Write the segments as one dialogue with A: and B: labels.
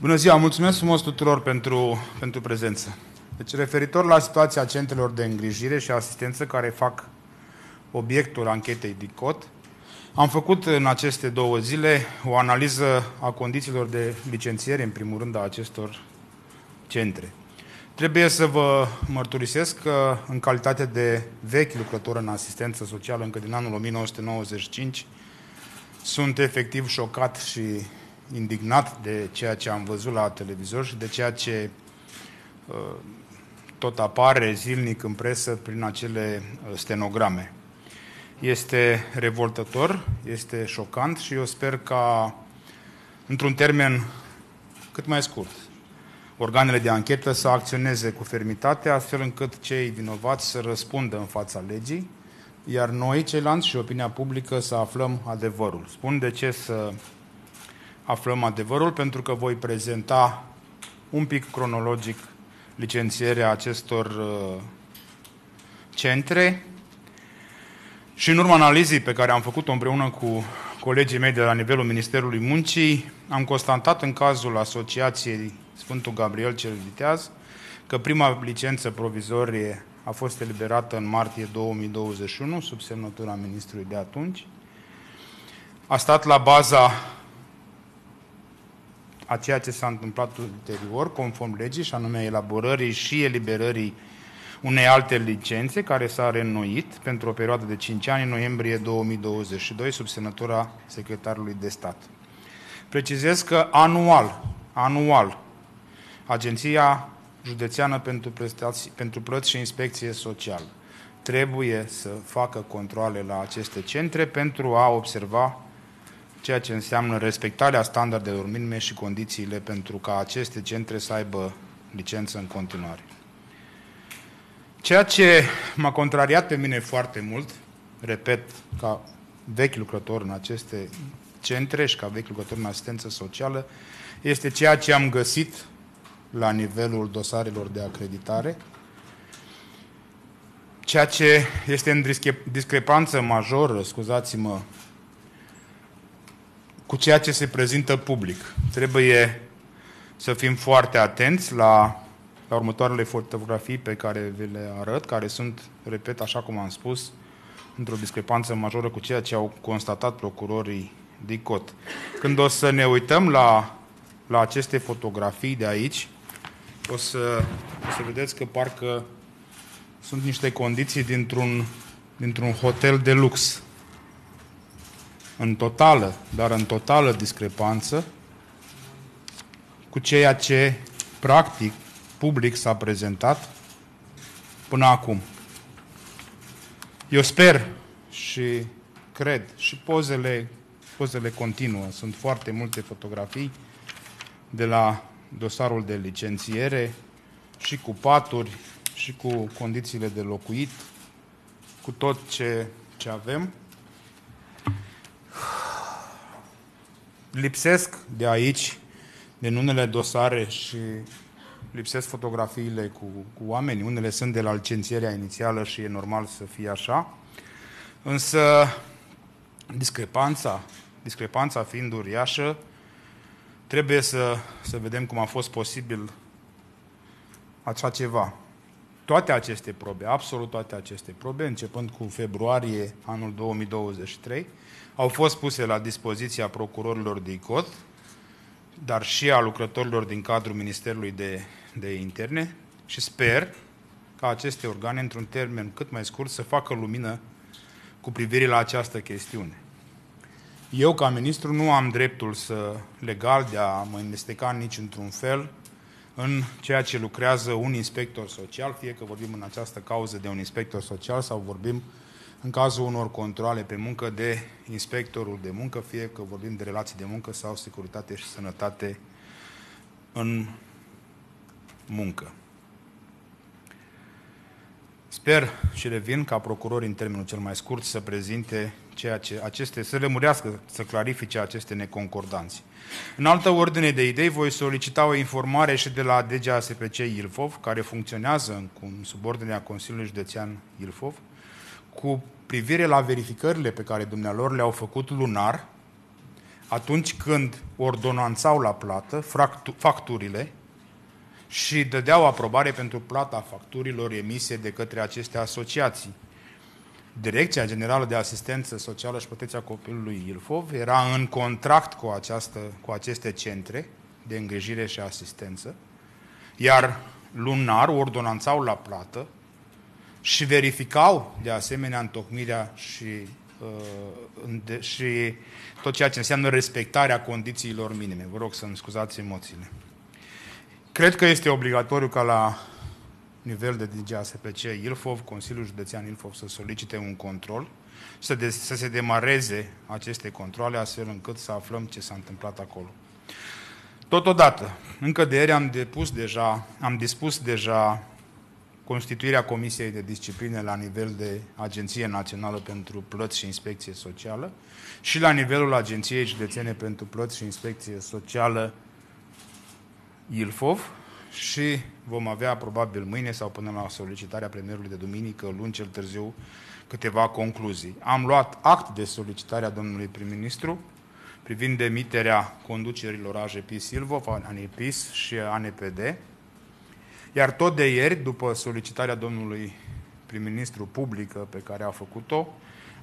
A: Bună ziua, mulțumesc frumos tuturor pentru, pentru prezență. Deci, referitor la situația centrelor de îngrijire și asistență care fac obiectul anchetei DICOT, am făcut în aceste două zile o analiză a condițiilor de licențiere, în primul rând, a acestor centre. Trebuie să vă mărturisesc că, în calitate de vechi lucrător în asistență socială, încă din anul 1995, sunt efectiv șocat și indignat de ceea ce am văzut la televizor și de ceea ce uh, tot apare zilnic în presă prin acele uh, stenograme. Este revoltător, este șocant și eu sper ca, într-un termen cât mai scurt, organele de anchetă să acționeze cu fermitate, astfel încât cei vinovați să răspundă în fața legii, iar noi, ceilalți și opinia publică, să aflăm adevărul. Spun de ce să aflăm adevărul, pentru că voi prezenta un pic cronologic licențierea acestor uh, centre și în urma analizii pe care am făcut-o împreună cu colegii mei de la nivelul Ministerului Muncii, am constatat în cazul Asociației Sfântul Gabriel cel Viteaz că prima licență provizorie a fost eliberată în martie 2021 sub semnătura ministrului de atunci. A stat la baza a ceea ce s-a întâmplat ulterior, conform legii, și anume elaborării și eliberării unei alte licențe care s-a reînnoit pentru o perioadă de 5 ani în noiembrie 2022 sub semnătura secretarului de stat. Precizez că anual, anual, Agenția Județeană pentru, prestații, pentru Plăți și Inspecție Socială trebuie să facă controle la aceste centre pentru a observa ceea ce înseamnă respectarea standardelor minime și condițiile pentru ca aceste centre să aibă licență în continuare. Ceea ce m-a contrariat pe mine foarte mult, repet, ca vechi lucrător în aceste centre și ca vechi lucrător în asistență socială, este ceea ce am găsit la nivelul dosarelor de acreditare, ceea ce este în discrepanță majoră, scuzați-mă, cu ceea ce se prezintă public. Trebuie să fim foarte atenți la, la următoarele fotografii pe care vi le arăt, care sunt, repet, așa cum am spus, într-o discrepanță majoră cu ceea ce au constatat procurorii DICOT. Când o să ne uităm la, la aceste fotografii de aici, o să, o să vedeți că parcă sunt niște condiții dintr-un, dintr-un hotel de lux în totală, dar în totală discrepanță cu ceea ce practic public s-a prezentat până acum. Eu sper și cred și pozele, pozele continuă. Sunt foarte multe fotografii de la dosarul de licențiere și cu paturi și cu condițiile de locuit, cu tot ce, ce avem. Lipsesc de aici, din unele dosare și lipsesc fotografiile cu, cu oameni, unele sunt de la licențierea inițială și e normal să fie așa, însă discrepanța, discrepanța fiind uriașă, trebuie să, să vedem cum a fost posibil așa ceva. Toate aceste probe, absolut toate aceste probe, începând cu februarie anul 2023, au fost puse la dispoziția procurorilor de ICOT, dar și a lucrătorilor din cadrul Ministerului de, de Interne și sper ca aceste organe, într-un termen cât mai scurt, să facă lumină cu privire la această chestiune. Eu, ca ministru, nu am dreptul să, legal de a mă investiga nici într-un fel în ceea ce lucrează un inspector social, fie că vorbim în această cauză de un inspector social sau vorbim în cazul unor controle pe muncă de inspectorul de muncă, fie că vorbim de relații de muncă sau securitate și sănătate în muncă. Sper și revin ca procuror în termenul cel mai scurt să prezinte ceea ce aceste, să remurească, să clarifice aceste neconcordanți. În altă ordine de idei, voi solicita o informare și de la DGASPC Ilfov, care funcționează în subordinea Consiliului Județean Ilfov, cu privire la verificările pe care dumnealor le-au făcut lunar atunci când ordonanțau la plată facturile și dădeau aprobare pentru plata facturilor emise de către aceste asociații. Direcția Generală de Asistență Socială și Protecția Copilului Ilfov era în contract cu, această, cu aceste centre de îngrijire și asistență, iar lunar ordonanțau la plată și verificau de asemenea întocmirea și, uh, și tot ceea ce înseamnă respectarea condițiilor minime. Vă rog să-mi scuzați emoțiile. Cred că este obligatoriu ca la nivel de DGASPC Ilfov, Consiliul Județean Ilfov să solicite un control, să, de, să se demareze aceste controle astfel încât să aflăm ce s-a întâmplat acolo. Totodată, încă de ieri am depus deja, am dispus deja constituirea Comisiei de Discipline la nivel de Agenție Națională pentru Plăți și Inspecție Socială și la nivelul Agenției Județene pentru Plăți și Inspecție Socială Ilfov și vom avea probabil mâine sau până la solicitarea premierului de duminică, luni cel târziu, câteva concluzii. Am luat act de solicitarea domnului prim-ministru privind demiterea conducerilor AJP Silvov, ANEPIS și ANPD, iar tot de ieri, după solicitarea domnului prim-ministru publică pe care a făcut-o,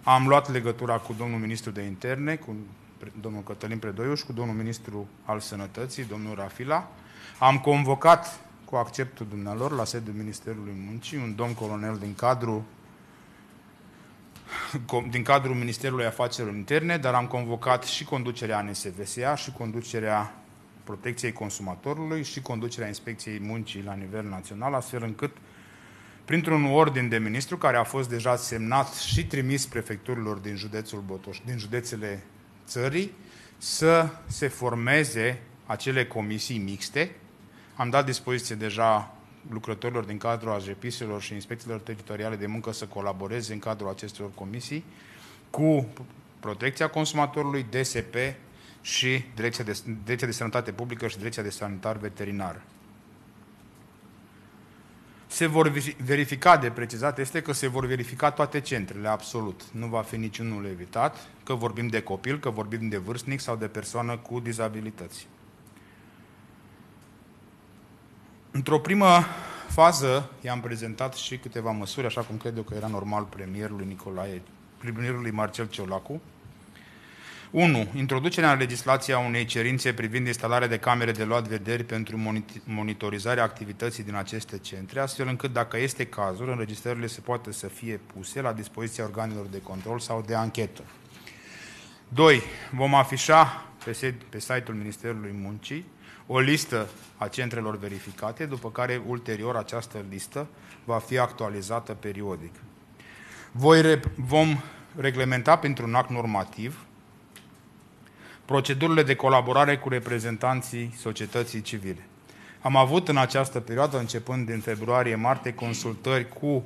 A: am luat legătura cu domnul ministru de interne, cu domnul Cătălin Predoiuș și cu domnul ministru al sănătății, domnul Rafila. Am convocat cu acceptul dumnealor la sediul Ministerului Muncii un domn colonel din cadrul din cadrul Ministerului Afacerilor Interne, dar am convocat și conducerea NSVSA și conducerea Protecției Consumatorului și conducerea Inspecției Muncii la nivel național, astfel încât printr-un ordin de ministru care a fost deja semnat și trimis prefecturilor din județul Botoș, din județele țării, să se formeze acele comisii mixte. Am dat dispoziție deja lucrătorilor din cadrul AJPIS-urilor și inspecțiilor teritoriale de muncă să colaboreze în cadrul acestor comisii cu protecția consumatorului, DSP și Direcția de, Direcția de Sănătate Publică și Direcția de Sanitar Veterinar. Se vor verifica, de precizat este că se vor verifica toate centrele, absolut. Nu va fi niciunul evitat, că vorbim de copil, că vorbim de vârstnic sau de persoană cu dizabilități. Într-o primă fază i-am prezentat și câteva măsuri, așa cum cred eu că era normal premierului Nicolae, premierului Marcel Ciolacu, 1. Introducerea în legislația unei cerințe privind instalarea de camere de luat vederi pentru monitorizarea activității din aceste centre, astfel încât, dacă este cazul, înregistrările se poate să fie puse la dispoziția organelor de control sau de anchetă. 2. Vom afișa pe, pe site-ul Ministerului Muncii o listă a centrelor verificate, după care ulterior această listă va fi actualizată periodic. Voi vom reglementa printr-un act normativ procedurile de colaborare cu reprezentanții societății civile. Am avut în această perioadă, începând din februarie-martie, consultări cu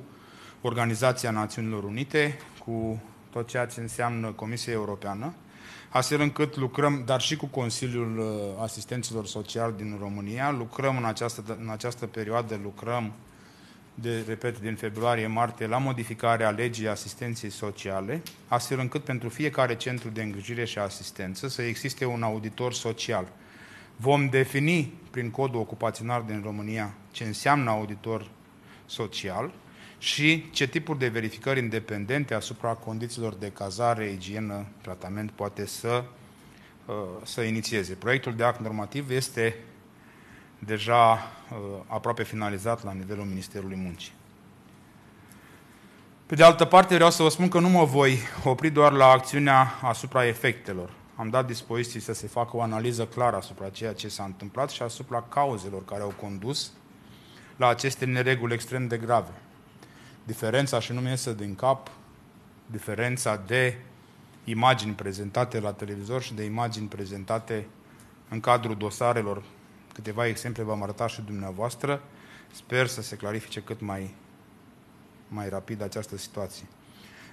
A: Organizația Națiunilor Unite, cu tot ceea ce înseamnă Comisia Europeană, astfel încât lucrăm, dar și cu Consiliul uh, Asistenților Sociali din România, lucrăm în această, în această perioadă, lucrăm de, repet, din februarie-martie la modificarea legii asistenței sociale, astfel încât pentru fiecare centru de îngrijire și asistență să existe un auditor social. Vom defini prin codul ocupațional din România ce înseamnă auditor social și ce tipuri de verificări independente asupra condițiilor de cazare, igienă, tratament poate să, uh, să inițieze. Proiectul de act normativ este deja uh, aproape finalizat la nivelul Ministerului Muncii. Pe de altă parte, vreau să vă spun că nu mă voi opri doar la acțiunea asupra efectelor. Am dat dispoziții să se facă o analiză clară asupra ceea ce s-a întâmplat și asupra cauzelor care au condus la aceste nereguli extrem de grave. Diferența, și nu mi iese din cap, diferența de imagini prezentate la televizor și de imagini prezentate în cadrul dosarelor Câteva exemple v-am arătat și dumneavoastră. Sper să se clarifice cât mai, mai rapid această situație.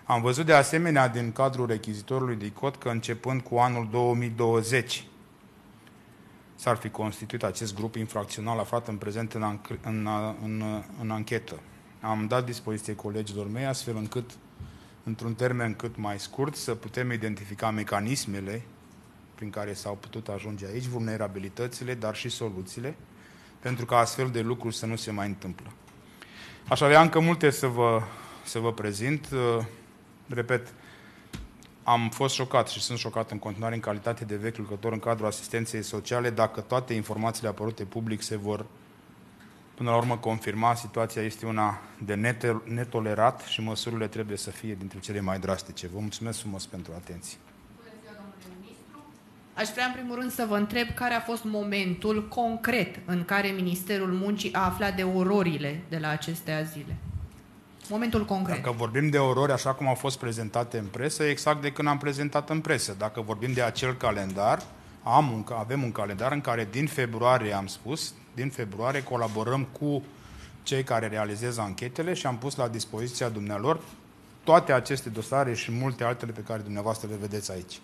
A: Am văzut de asemenea din cadrul rechizitorului de cod că începând cu anul 2020 s-ar fi constituit acest grup infracțional aflat în prezent în, în, în, în anchetă. Am dat dispoziție colegilor mei astfel încât, într-un termen cât mai scurt, să putem identifica mecanismele prin care s-au putut ajunge aici, vulnerabilitățile, dar și soluțiile, pentru ca astfel de lucruri să nu se mai întâmplă. Aș avea încă multe să vă, să vă prezint. Repet, am fost șocat și sunt șocat în continuare în calitate de vechi lucrător în cadrul asistenței sociale dacă toate informațiile apărute public se vor până la urmă confirma, situația este una de netolerat și măsurile trebuie să fie dintre cele mai drastice. Vă mulțumesc frumos pentru atenție.
B: Aș vrea în primul rând să vă întreb care a fost momentul concret în care Ministerul Muncii a aflat de ororile de la aceste azile. Momentul concret.
A: Dacă vorbim de orori așa cum au fost prezentate în presă, exact de când am prezentat în presă. Dacă vorbim de acel calendar, am un, avem un calendar în care din februarie am spus, din februarie colaborăm cu cei care realizează anchetele și am pus la dispoziția dumnealor toate aceste dosare și multe altele pe care dumneavoastră le vedeți aici.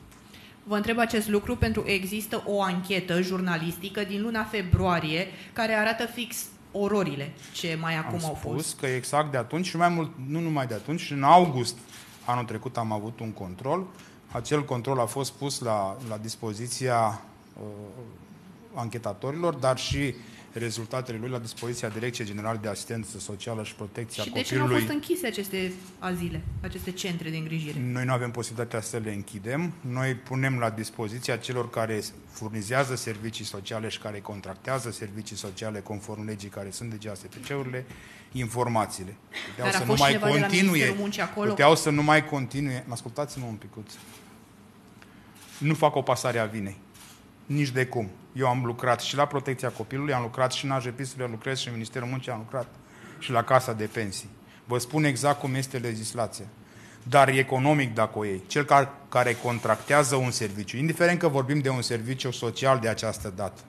B: Vă întreb acest lucru pentru că există o anchetă jurnalistică din luna februarie care arată fix ororile ce mai acum
A: am
B: au fost.
A: spus că exact de atunci și mai mult, nu numai de atunci, și în august anul trecut am avut un control. Acel control a fost pus la, la dispoziția uh, anchetatorilor, dar și rezultatele lui la dispoziția Direcției Generale de Asistență Socială și Protecția
B: și
A: Copilului.
B: Și de ce nu au fost închise aceste azile, aceste centre de îngrijire?
A: Noi nu avem posibilitatea să le închidem. Noi punem la dispoziția celor care furnizează servicii sociale și care contractează servicii sociale conform legii care sunt de GASPC-urile, informațiile.
B: Puteau Dar să nu mai continue.
A: Puteau să nu mai continue. Ascultați-mă un picuț. Nu fac o pasare a vinei. Nici de cum. Eu am lucrat și la protecția copilului, am lucrat și în AJP-urile, lucrez și în Ministerul Muncii, am lucrat și la Casa de Pensii. Vă spun exact cum este legislația. Dar economic, dacă o iei, cel care, care contractează un serviciu, indiferent că vorbim de un serviciu social de această dată,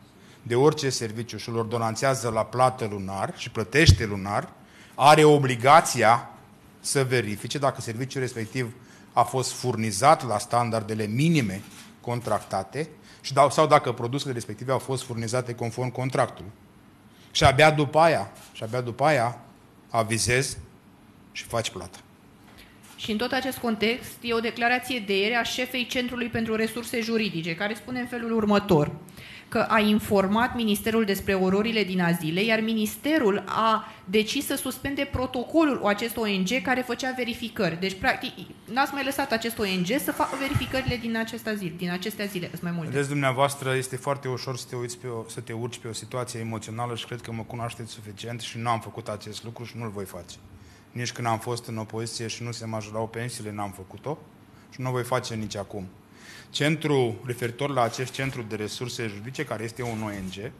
A: de orice serviciu și îl ordonanțează la plată lunar și plătește lunar, are obligația să verifice dacă serviciul respectiv a fost furnizat la standardele minime contractate și dau, sau dacă produsele respective au fost furnizate conform contractului. Și abia după aia, și abia după aia avizezi și faci plată.
B: Și în tot acest context e o declarație de ieri a șefei Centrului pentru Resurse Juridice, care spune în felul următor că a informat Ministerul despre ororile din azile, iar Ministerul a decis să suspende protocolul acest ONG care făcea verificări. Deci, practic, n-ați mai lăsat acest ONG să facă verificările din acest azil, din aceste azile, sunt mai multe.
A: Vedeți, dumneavoastră, este foarte ușor să te, uiți pe o, să te urci pe o situație emoțională și cred că mă cunoașteți suficient și nu am făcut acest lucru și nu-l voi face. Nici când am fost în opoziție și nu se majorau pensiile, n-am făcut-o și nu o voi face nici acum. Centru, referitor la acest centru de resurse juridice, care este un ONG,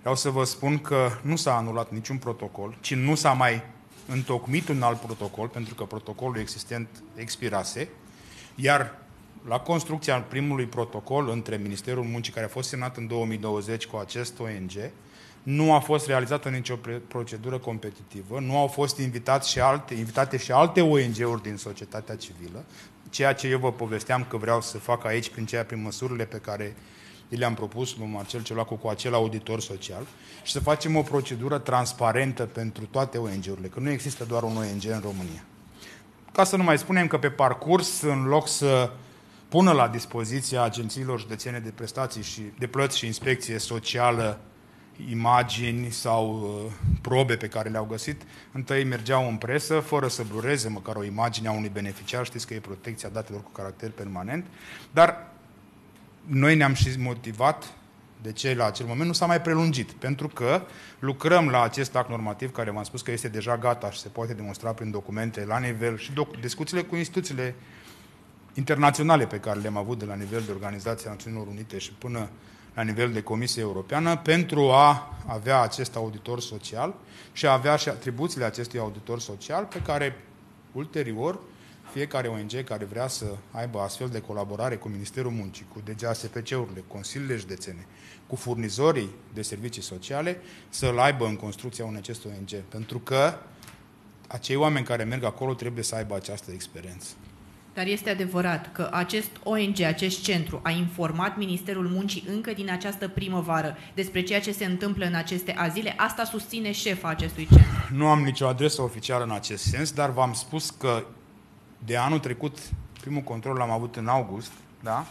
A: vreau să vă spun că nu s-a anulat niciun protocol, ci nu s-a mai întocmit un alt protocol, pentru că protocolul existent expirase, iar la construcția primului protocol între Ministerul Muncii, care a fost semnat în 2020 cu acest ONG, nu a fost realizată nicio procedură competitivă, nu au fost invitați și alte, invitate și alte ONG-uri din societatea civilă, ceea ce eu vă povesteam că vreau să fac aici prin ceea prin măsurile pe care le-am propus lui Marcel Ciolacu cu acel auditor social și să facem o procedură transparentă pentru toate ONG-urile, că nu există doar un ONG în România. Ca să nu mai spunem că pe parcurs, în loc să pună la dispoziția agențiilor județene de prestații și de plăți și inspecție socială imagini sau uh, probe pe care le-au găsit, întâi mergeau în presă, fără să blureze măcar o imagine a unui beneficiar, știți că e protecția datelor cu caracter permanent, dar noi ne-am și motivat de ce la acel moment nu s-a mai prelungit, pentru că lucrăm la acest act normativ care v-am spus că este deja gata și se poate demonstra prin documente la nivel și doc- discuțiile cu instituțiile internaționale pe care le-am avut de la nivel de Organizația Națiunilor Unite și până la nivel de Comisie Europeană pentru a avea acest auditor social și a avea și atribuțiile acestui auditor social pe care ulterior fiecare ONG care vrea să aibă astfel de colaborare cu Ministerul Muncii, cu DGASPC-urile, Consiliile Județene, cu furnizorii de servicii sociale, să-l aibă în construcția unui acest ONG. Pentru că acei oameni care merg acolo trebuie să aibă această experiență.
B: Dar este adevărat că acest ONG, acest centru, a informat Ministerul Muncii încă din această primăvară despre ceea ce se întâmplă în aceste azile. Asta susține șefa acestui centru.
A: Nu am nicio adresă oficială în acest sens, dar v-am spus că de anul trecut, primul control l-am avut în august, da?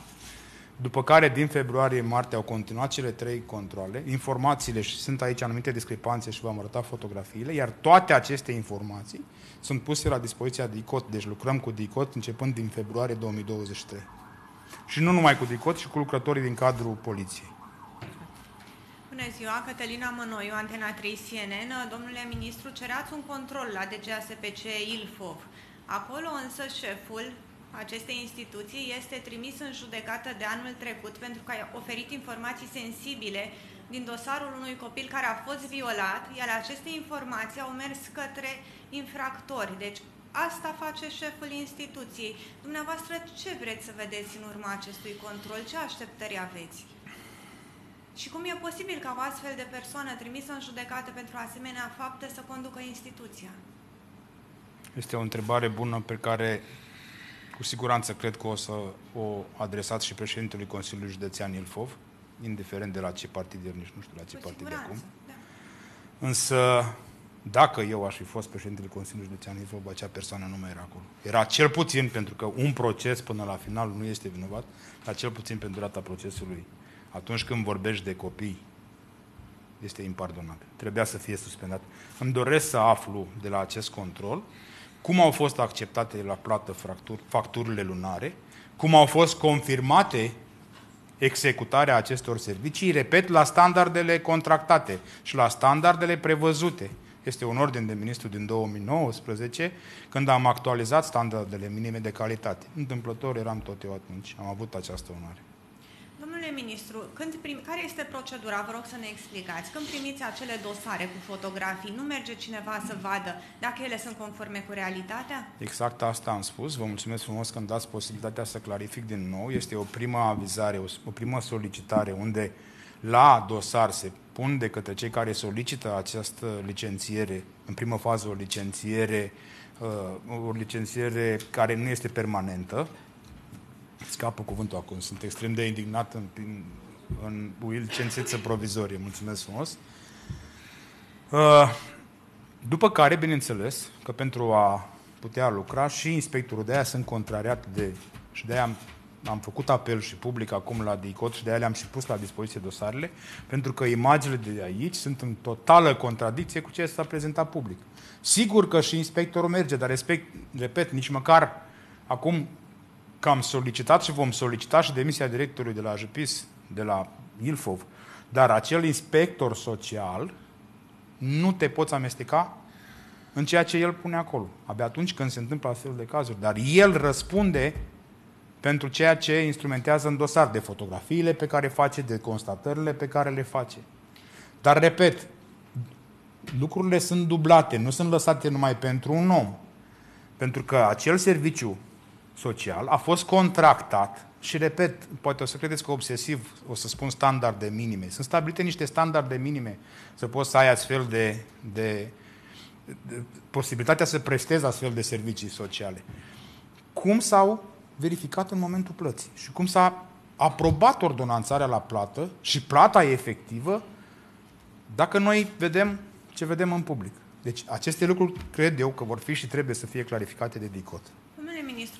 A: după care din februarie-martie au continuat cele trei controle, informațiile și sunt aici anumite discrepanțe și v-am arătat fotografiile, iar toate aceste informații sunt puse la dispoziția DICOT, deci lucrăm cu DICOT începând din februarie 2023. Și nu numai cu DICOT, ci cu lucrătorii din cadrul poliției.
C: Bună ziua, Cătălina Mănoiu, Antena 3 CNN. Domnule ministru, cereați un control la DGASPC Ilfov. Acolo însă șeful acestei instituții este trimis în judecată de anul trecut pentru că a oferit informații sensibile din dosarul unui copil care a fost violat, iar aceste informații au mers către infractori. Deci asta face șeful instituției. Dumneavoastră ce vreți să vedeți în urma acestui control? Ce așteptări aveți? Și cum e posibil ca o astfel de persoană trimisă în judecată pentru asemenea fapte să conducă instituția?
A: Este o întrebare bună pe care cu siguranță cred că o să o adresați și președintelui Consiliului Județean Ilfov, indiferent de la ce partid el, nici nu știu la ce
C: Cu
A: partid de
C: siguranță,
A: acum.
C: da.
A: Însă, dacă eu aș fi fost președintele Consiliului Județean Ilfov, acea persoană nu mai era acolo. Era cel puțin, pentru că un proces până la final nu este vinovat, dar cel puțin pe durata procesului, atunci când vorbești de copii, este impardonabil. Trebuia să fie suspendat. Îmi doresc să aflu de la acest control cum au fost acceptate la plată fractur, facturile lunare, cum au fost confirmate executarea acestor servicii, repet, la standardele contractate și la standardele prevăzute. Este un ordin de ministru din 2019, când am actualizat standardele minime de calitate. Întâmplător eram tot eu atunci, am avut această onoare.
C: Domnule ministru, când prim, care este procedura? Vă rog să ne explicați. Când primiți acele dosare cu fotografii, nu merge cineva să vadă dacă ele sunt conforme cu realitatea?
A: Exact asta am spus. Vă mulțumesc frumos că îmi dați posibilitatea să clarific din nou. Este o primă avizare, o, o primă solicitare unde la dosar se pun de către cei care solicită această licențiere, în primă fază o licențiere, uh, o licențiere care nu este permanentă, Scapă cuvântul acum, sunt extrem de indignat în, în, în licențeță provizorie. Mulțumesc frumos. Uh, După care, bineînțeles, că pentru a putea lucra și inspectorul de aia sunt contrariat de... și de aia am, am făcut apel și public acum la DICOT și de aia le-am și pus la dispoziție dosarele, pentru că imaginile de aici sunt în totală contradicție cu ce s-a prezentat public. Sigur că și inspectorul merge, dar respect, repet, nici măcar acum că am solicitat și vom solicita și demisia directorului de la JPIS, de la Ilfov, dar acel inspector social nu te poți amesteca în ceea ce el pune acolo. Abia atunci când se întâmplă astfel de cazuri. Dar el răspunde pentru ceea ce instrumentează în dosar, de fotografiile pe care face, de constatările pe care le face. Dar, repet, lucrurile sunt dublate, nu sunt lăsate numai pentru un om. Pentru că acel serviciu social a fost contractat și, repet, poate o să credeți că obsesiv o să spun standarde minime. Sunt stabilite niște standarde minime să poți să ai astfel de, de, de posibilitatea să prestezi astfel de servicii sociale. Cum s-au verificat în momentul plății și cum s-a aprobat ordonanțarea la plată și plata e efectivă dacă noi vedem ce vedem în public. Deci aceste lucruri cred eu că vor fi și trebuie să fie clarificate de DICOT.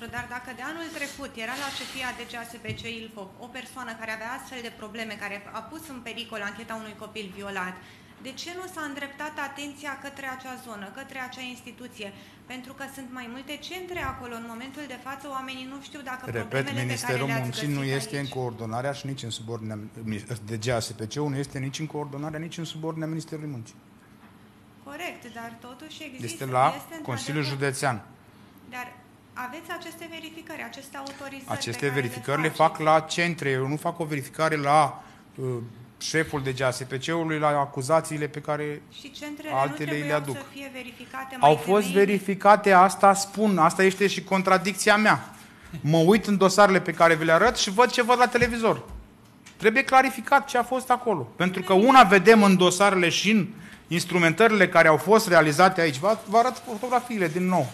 C: Domnule ministru, dar dacă de anul trecut era la șefia DGASPC Ilfov o persoană care avea astfel de probleme, care a pus în pericol ancheta unui copil violat, de ce nu s-a îndreptat atenția către acea zonă, către acea instituție? Pentru că sunt mai multe centre acolo. În momentul de față, oamenii nu știu dacă
A: Repet,
C: problemele
A: Ministerul
C: pe care
A: Muncii
C: le-ați
A: nu
C: găsit
A: este
C: aici...
A: în coordonarea și nici în subordinea DGASPC-ul nu este nici în coordonarea, nici în subordinea Ministerului Muncii.
C: Corect, dar totuși există...
A: Este la
C: este
A: Consiliul
C: într-adevăr-
A: Județean.
C: Dar aveți aceste verificări, aceste autorizări
A: Aceste
C: pe care
A: verificări le
C: faceți.
A: fac la centre. Eu nu fac o verificare la uh, șeful de GASPC-ului, la acuzațiile pe care
C: Și centrele
A: altele
C: nu
A: le
C: trebuiau
A: aduc.
C: să fie verificate mai
A: au fost
C: temeinic?
A: verificate, asta spun, asta este și contradicția mea. Mă uit în dosarele pe care vi le arăt și văd ce văd la televizor. Trebuie clarificat ce a fost acolo. Pentru că una vedem în dosarele și în instrumentările care au fost realizate aici. Vă, vă arăt fotografiile din nou.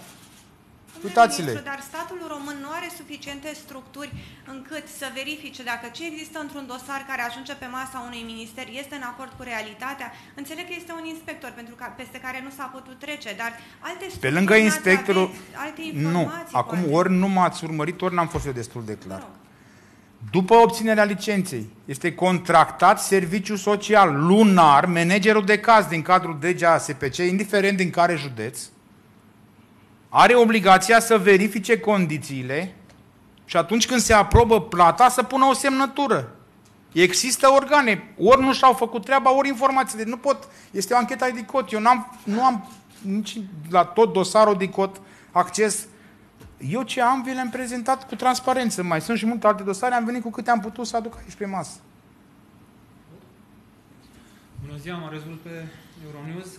C: Domnule
A: Uitați-le.
C: ministru, Dar statul român nu are suficiente structuri încât să verifice dacă ce există într-un dosar care ajunge pe masa unui minister este în acord cu realitatea. Înțeleg că este un inspector pentru că, peste care nu s-a putut trece, dar alte
A: Pe
C: structuri
A: lângă
C: n-ați
A: inspectorul...
C: avea alte
A: Nu,
C: informații,
A: acum
C: poate.
A: ori nu m-ați urmărit, ori n-am fost eu destul de
C: Vă
A: clar.
C: rog.
A: După obținerea licenței, este contractat serviciu social lunar, managerul de caz din cadrul DGASPC, indiferent din care județ, are obligația să verifice condițiile și atunci când se aprobă plata să pună o semnătură. Există organe, ori nu și-au făcut treaba, ori informații. Deci nu pot, este o anchetă IDICOT. Eu n-am, nu am nici la tot dosarul DICOT acces. Eu ce am, vi le-am prezentat cu transparență. Mai sunt și multe alte dosare, am venit cu câte am putut să aduc aici pe masă.
D: Bună ziua, mă rezult pe Euronews.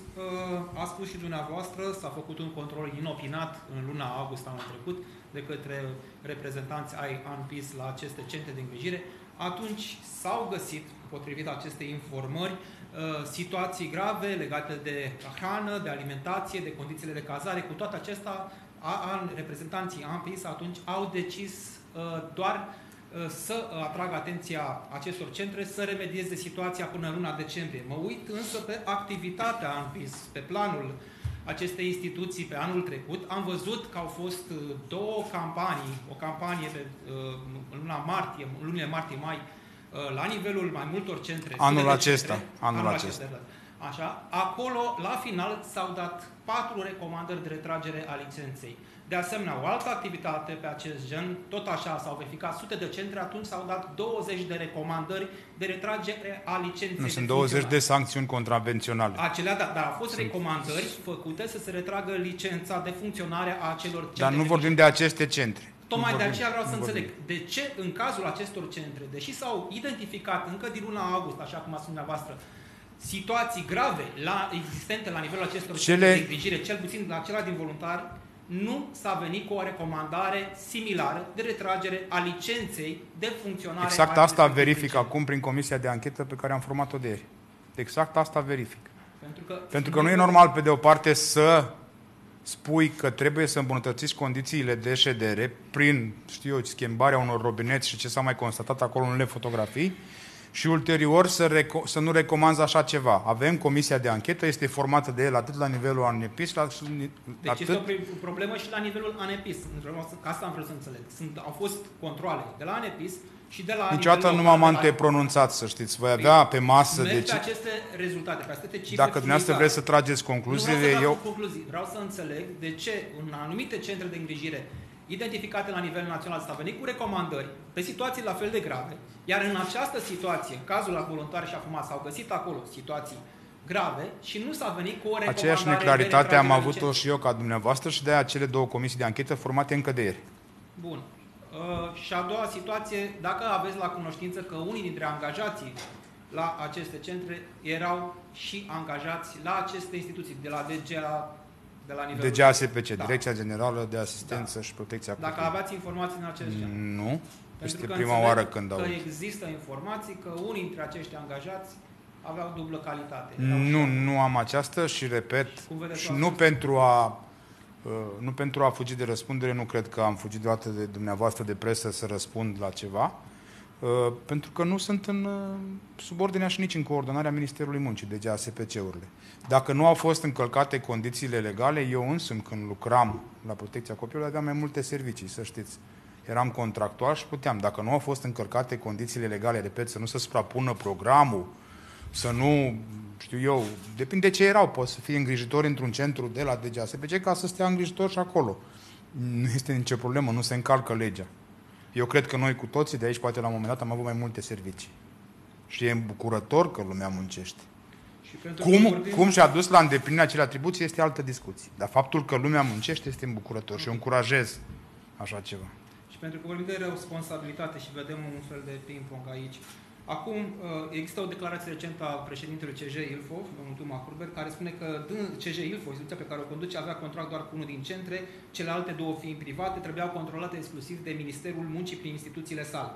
D: A spus și dumneavoastră, s-a făcut un control inopinat în luna august anul trecut de către reprezentanți ai ANPIS la aceste centre de îngrijire. Atunci s-au găsit, potrivit acestei informări, uh, situații grave legate de hrană, de alimentație, de condițiile de cazare. Cu toate acestea, reprezentanții ANPIS atunci au decis uh, doar Uh, să atrag atenția acestor centre să remedieze situația până în luna decembrie. Mă uit însă pe activitatea ANPIS, pe planul acestei instituții pe anul trecut. Am văzut că au fost uh, două campanii, o campanie pe, uh, în luna martie, în lunile martie-mai, la nivelul mai multor centre.
A: Anul acesta.
D: Centre,
A: anul, anul acesta.
D: acesta. Așa. Acolo, la final, s-au dat patru recomandări de retragere a licenței. De asemenea, o altă activitate pe acest gen, tot așa s-au verificat sute de centre, atunci s-au dat 20 de recomandări de retragere a licenței. Nu,
A: sunt 20 de sancțiuni contravenționale.
D: Acelea, da, dar au fost sunt. recomandări făcute să se retragă licența de funcționare a acelor centre.
A: Dar nu vorbim de aceste centre.
D: Tocmai de aceea vreau să înțeleg de ce în cazul acestor centre, deși s-au identificat încă din luna august, așa cum a spus dumneavoastră, situații grave la, existente la nivelul acestor Cele... centre de îngrijire, cel puțin la acela din voluntari, nu s-a venit cu o recomandare similară de retragere a licenței de funcționare.
A: Exact asta verific acum prin comisia de anchetă pe care am format-o de ieri. Exact asta verific. Pentru că, Pentru că nu e normal, pe de o parte, să spui că trebuie să îmbunătățiți condițiile de ședere prin, știu eu, schimbarea unor robineți și ce s-a mai constatat acolo în unele fotografii, și ulterior să, reco- să nu recomanzi așa ceva. Avem comisia de anchetă, este formată de el atât la nivelul ANEPIS, la,
D: deci atât... este o problemă și la nivelul ANEPIS. Asta am vrut să înțeleg. Sunt, au fost controle de la ANEPIS și de la
A: Niciodată nu m-am antepronunțat, să știți. Voi avea pe masă...
D: de ce... aceste rezultate, pe aceste
A: cifre Dacă dumneavoastră vreți să trageți concluziile,
D: nu
A: eu...
D: concluzii. Vreau să înțeleg de ce în anumite centre de îngrijire identificate la nivel național s-a venit cu recomandări pe situații la fel de grave, iar în această situație, în cazul la voluntari și acum s-au găsit acolo situații grave și nu s-a venit cu o recomandare
A: Aceeași neclaritate am avut-o și eu ca dumneavoastră și de acele două comisii de anchetă formate încă de ieri.
D: Bun. Uh, și a doua situație, dacă aveți la cunoștință că unii dintre angajații la aceste centre erau și angajați la aceste instituții, de la DGA, de la nivelul...
A: DGASPC, da. Direcția Generală de Asistență da. și Protecția
D: Dacă Dacă aveați informații în acest gen.
A: Nu. Este prima oară când
D: au. că există informații că unii dintre acești angajați aveau dublă calitate.
A: Nu, nu am aceasta și repet, și nu pentru a uh, nu pentru a fugi de răspundere, nu cred că am fugit deodată de dumneavoastră de presă să răspund la ceva, uh, pentru că nu sunt în uh, subordinea și nici în coordonarea Ministerului Muncii, de GASPC-urile. Dacă nu au fost încălcate condițiile legale, eu însumi când lucram la protecția copilului aveam mai multe servicii, să știți eram contractual și puteam. Dacă nu au fost încălcate condițiile legale, repet, să nu se suprapună programul, să nu, știu eu, depinde ce erau, poți să fii îngrijitor într-un centru de la DGASPC ca să stea îngrijitor și acolo. Nu este nicio problemă, nu se încalcă legea. Eu cred că noi cu toții de aici, poate la un moment dat, am avut mai multe servicii. Și e îmbucurător că lumea muncește. Și cum, vorbim... cum și-a dus la îndeplinirea acele atribuții este altă discuție. Dar faptul că lumea muncește este îmbucurător și eu încurajez așa ceva.
D: Și pentru că vorbim de responsabilitate și vedem un fel de ping-pong aici, Acum, uh, există o declarație recentă a președintelui CJ Ilfov, domnul Tuma Kurber, care spune că CJ Ilfov, instituția pe care o conduce, avea contract doar cu unul din centre, celelalte două fiind private, trebuiau controlate exclusiv de Ministerul Muncii prin instituțiile sale.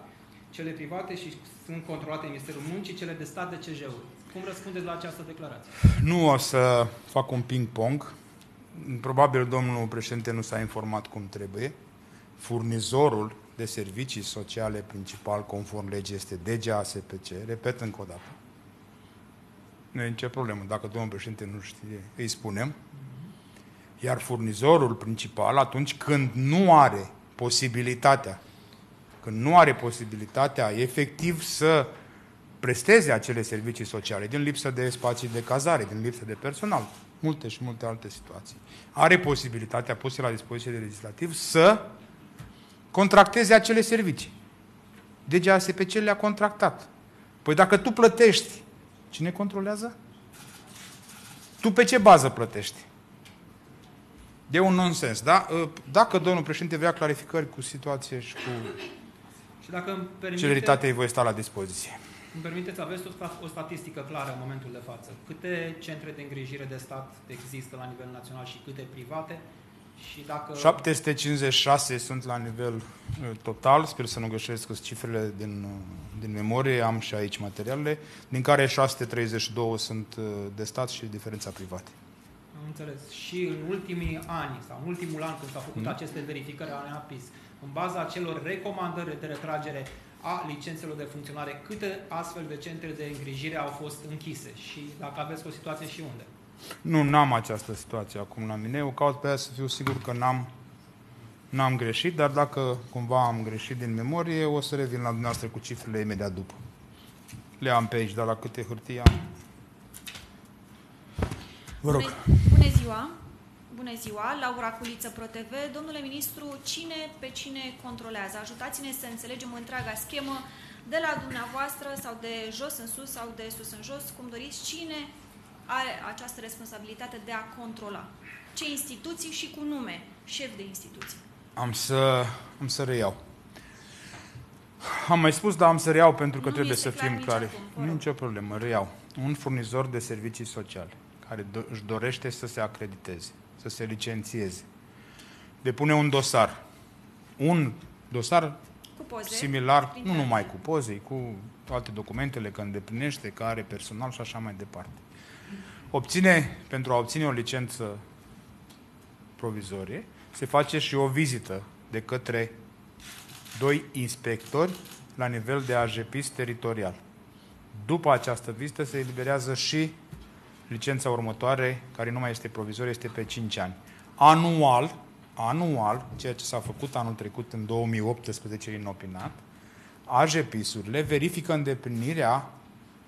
D: Cele private și sunt controlate de Ministerul Muncii, cele de stat de CJ-uri. Cum răspundeți la această declarație?
A: Nu o să fac un ping-pong. Probabil domnul președinte nu s-a informat cum trebuie furnizorul de servicii sociale principal conform legii este DGASPC, repet încă o dată. Nu e nicio problemă. Dacă domnul președinte nu știe, îi spunem. Iar furnizorul principal, atunci când nu are posibilitatea când nu are posibilitatea efectiv să presteze acele servicii sociale, din lipsă de spații de cazare, din lipsă de personal, multe și multe alte situații, are posibilitatea pusă la dispoziție de legislativ să contracteze acele servicii. DGASPC le-a contractat. Păi dacă tu plătești, cine controlează? Tu pe ce bază plătești? E un nonsens, da? Ă, dacă domnul președinte vrea clarificări cu situație și cu
D: și dacă îmi permite,
A: celeritate, îi voi sta la dispoziție.
D: Îmi permiteți, aveți o, o statistică clară în momentul de față. Câte centre de îngrijire de stat există la nivel național și câte private? Și dacă...
A: 756 sunt la nivel uh, total, sper să nu greșesc cifrele din, uh, din memorie, am și aici materialele, din care 632 sunt uh, de stat și diferența private.
D: Am înțeles. Și în ultimii ani, sau în ultimul an când s-au făcut mm. aceste verificări ale APIS, în baza acelor recomandări de retragere a licențelor de funcționare, câte astfel de centre de îngrijire au fost închise? Și dacă aveți o situație și unde?
A: Nu, n-am această situație acum la mine. Eu caut pe aia să fiu sigur că n-am, n-am greșit, dar dacă cumva am greșit din memorie, o să revin la dumneavoastră cu cifrele imediat după. Le am pe aici, dar la câte hârtii am. Vă rog.
E: Bună, bună ziua! Bună ziua, Laura Culiță, ProTV. Domnule ministru, cine pe cine controlează? Ajutați-ne să înțelegem întreaga schemă de la dumneavoastră sau de jos în sus sau de sus în jos, cum doriți, cine are această responsabilitate de a controla. Ce instituții și cu nume, șef de instituții.
A: Am să, am să reiau. Am mai spus, dar am să reiau pentru că nu trebuie să fim clari. Nu nicio problemă, reiau. Un furnizor de servicii sociale care do- își dorește să se acrediteze, să se licențieze, depune un dosar. Un dosar
E: cu poze,
A: similar, nu numai cu poze, cu toate documentele, că îndeplinește, că are personal și așa mai departe obține, pentru a obține o licență provizorie, se face și o vizită de către doi inspectori la nivel de AJPIS teritorial. După această vizită se eliberează și licența următoare, care nu mai este provizorie, este pe 5 ani. Anual, anual, ceea ce s-a făcut anul trecut în 2018 inopinat, AJPIS-urile verifică îndeplinirea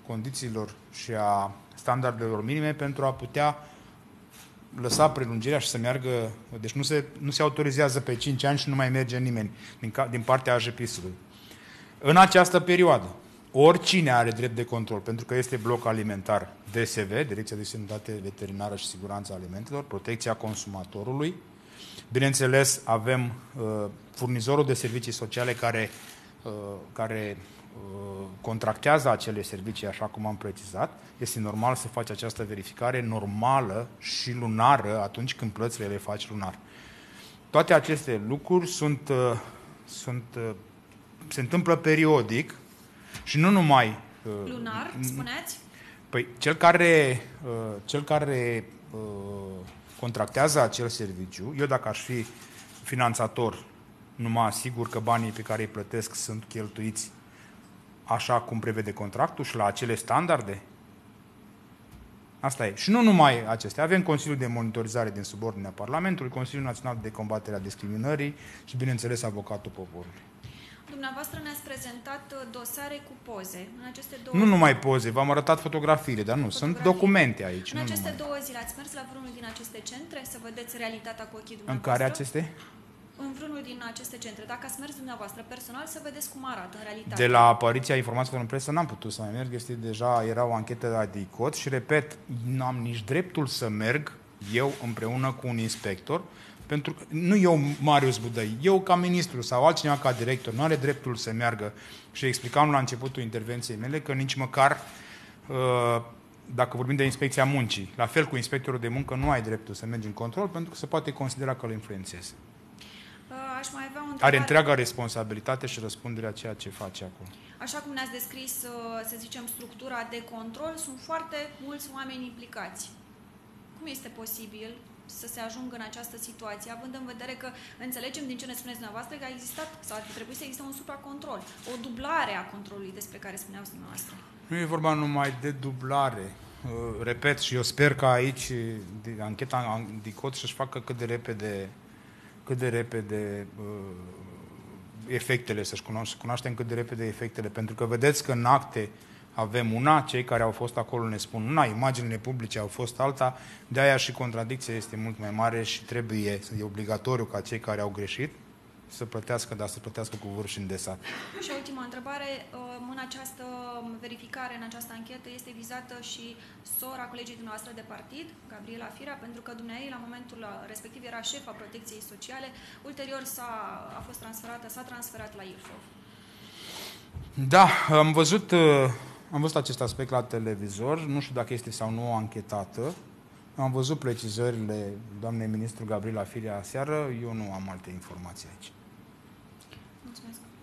A: condițiilor și a standardelor minime pentru a putea lăsa prelungirea și să meargă, deci nu se, nu se autorizează pe 5 ani și nu mai merge nimeni din, din partea AJPIS-ului. În această perioadă, oricine are drept de control, pentru că este bloc alimentar DSV, Direcția de Sănătate Veterinară și Siguranța Alimentelor, protecția consumatorului, bineînțeles avem uh, furnizorul de servicii sociale care, uh, care Uh, contractează acele servicii, așa cum am precizat, este normal să faci această verificare normală și lunară atunci când plățile le faci lunar. Toate aceste lucruri sunt, uh, sunt, uh, se întâmplă periodic și nu numai...
E: Lunar, spuneți?
A: Păi cel care, cel care contractează acel serviciu, eu dacă aș fi finanțator, nu mă asigur că banii pe care îi plătesc sunt cheltuiți așa cum prevede contractul și la acele standarde? Asta e. Și nu numai acestea. Avem Consiliul de Monitorizare din subordinea Parlamentului, Consiliul Național de Combatere a Discriminării și, bineînțeles, Avocatul Poporului.
E: Dumneavoastră ne-ați prezentat uh, dosare cu poze. În aceste două
A: nu numai poze, v-am arătat fotografiile, dar nu, fotografii. sunt documente aici.
E: În
A: nu
E: aceste
A: numai.
E: două zile ați mers la vreunul din aceste centre să vedeți realitatea cu ochii dumneavoastră?
A: În care aceste?
E: În vreunul din aceste centre. Dacă ați mers dumneavoastră personal, să vedeți cum arată în realitate.
A: De la apariția informațiilor în presă n-am putut să mai merg. Este deja, era o anchetă de DICOT și, repet, n-am nici dreptul să merg eu împreună cu un inspector, pentru că nu eu, Marius Budăi, eu ca ministru sau altcineva ca director, nu are dreptul să meargă și explicam la începutul intervenției mele că nici măcar uh, dacă vorbim de inspecția muncii, la fel cu inspectorul de muncă, nu ai dreptul să mergi în control pentru că se poate considera că îl influențeze
E: aș mai avea o
A: întrebare. Are întreaga responsabilitate și răspunderea ceea ce face acolo.
E: Așa cum ne-ați descris, uh, să zicem, structura de control, sunt foarte mulți oameni implicați. Cum este posibil să se ajungă în această situație, având în vedere că înțelegem din ce ne spuneți dumneavoastră că a existat sau ar trebui să existe un supracontrol, o dublare a controlului despre care spuneați dumneavoastră.
A: Nu e vorba numai de dublare. Uh, repet, și eu sper că aici ancheta DICOT să-și facă cât de repede cât de repede uh, efectele, să cunoaștem cât de repede efectele, pentru că vedeți că în acte avem una, cei care au fost acolo ne spun una, imaginile publice au fost alta, de aia și contradicția este mult mai mare și trebuie, e obligatoriu ca cei care au greșit să plătească, dar să plătească cu vârf și îndesat.
E: Și o ultima întrebare. În această verificare, în această anchetă, este vizată și sora colegii dumneavoastră de partid, Gabriela Firea, pentru că dumneavoastră, la momentul respectiv, era șefa protecției sociale. Ulterior s-a, a fost transferată, s-a transferat la Ilfov.
A: Da, am văzut, am văzut acest aspect la televizor. Nu știu dacă este sau nu o anchetată. Am văzut precizările doamnei ministru Gabriela Firea aseară. Eu nu am alte informații aici.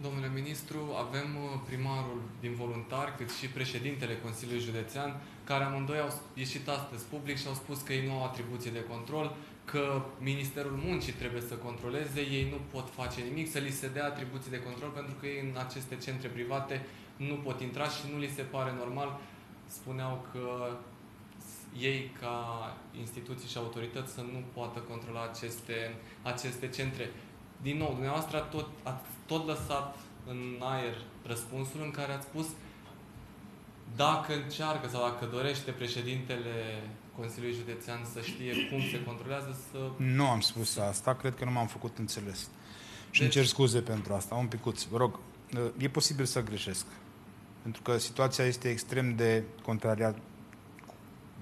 F: Domnule ministru, avem uh, primarul din voluntar, cât și președintele Consiliului Județean, care amândoi au ieșit astăzi public și au spus că ei nu au atribuții de control, că Ministerul Muncii trebuie să controleze, ei nu pot face nimic, să li se dea atribuții de control, pentru că ei în aceste centre private nu pot intra și nu li se pare normal. Spuneau că ei, ca instituții și autorități, să nu poată controla aceste, aceste centre. Din nou, dumneavoastră tot, ați tot lăsat în aer răspunsul în care ați spus dacă încearcă sau dacă dorește președintele Consiliului Județean să știe cum se controlează, să...
A: Nu am spus asta, cred că nu m-am făcut înțeles. Și deci... îmi cer scuze pentru asta, un picuț. Vă rog, e posibil să greșesc. Pentru că situația este extrem de contraria,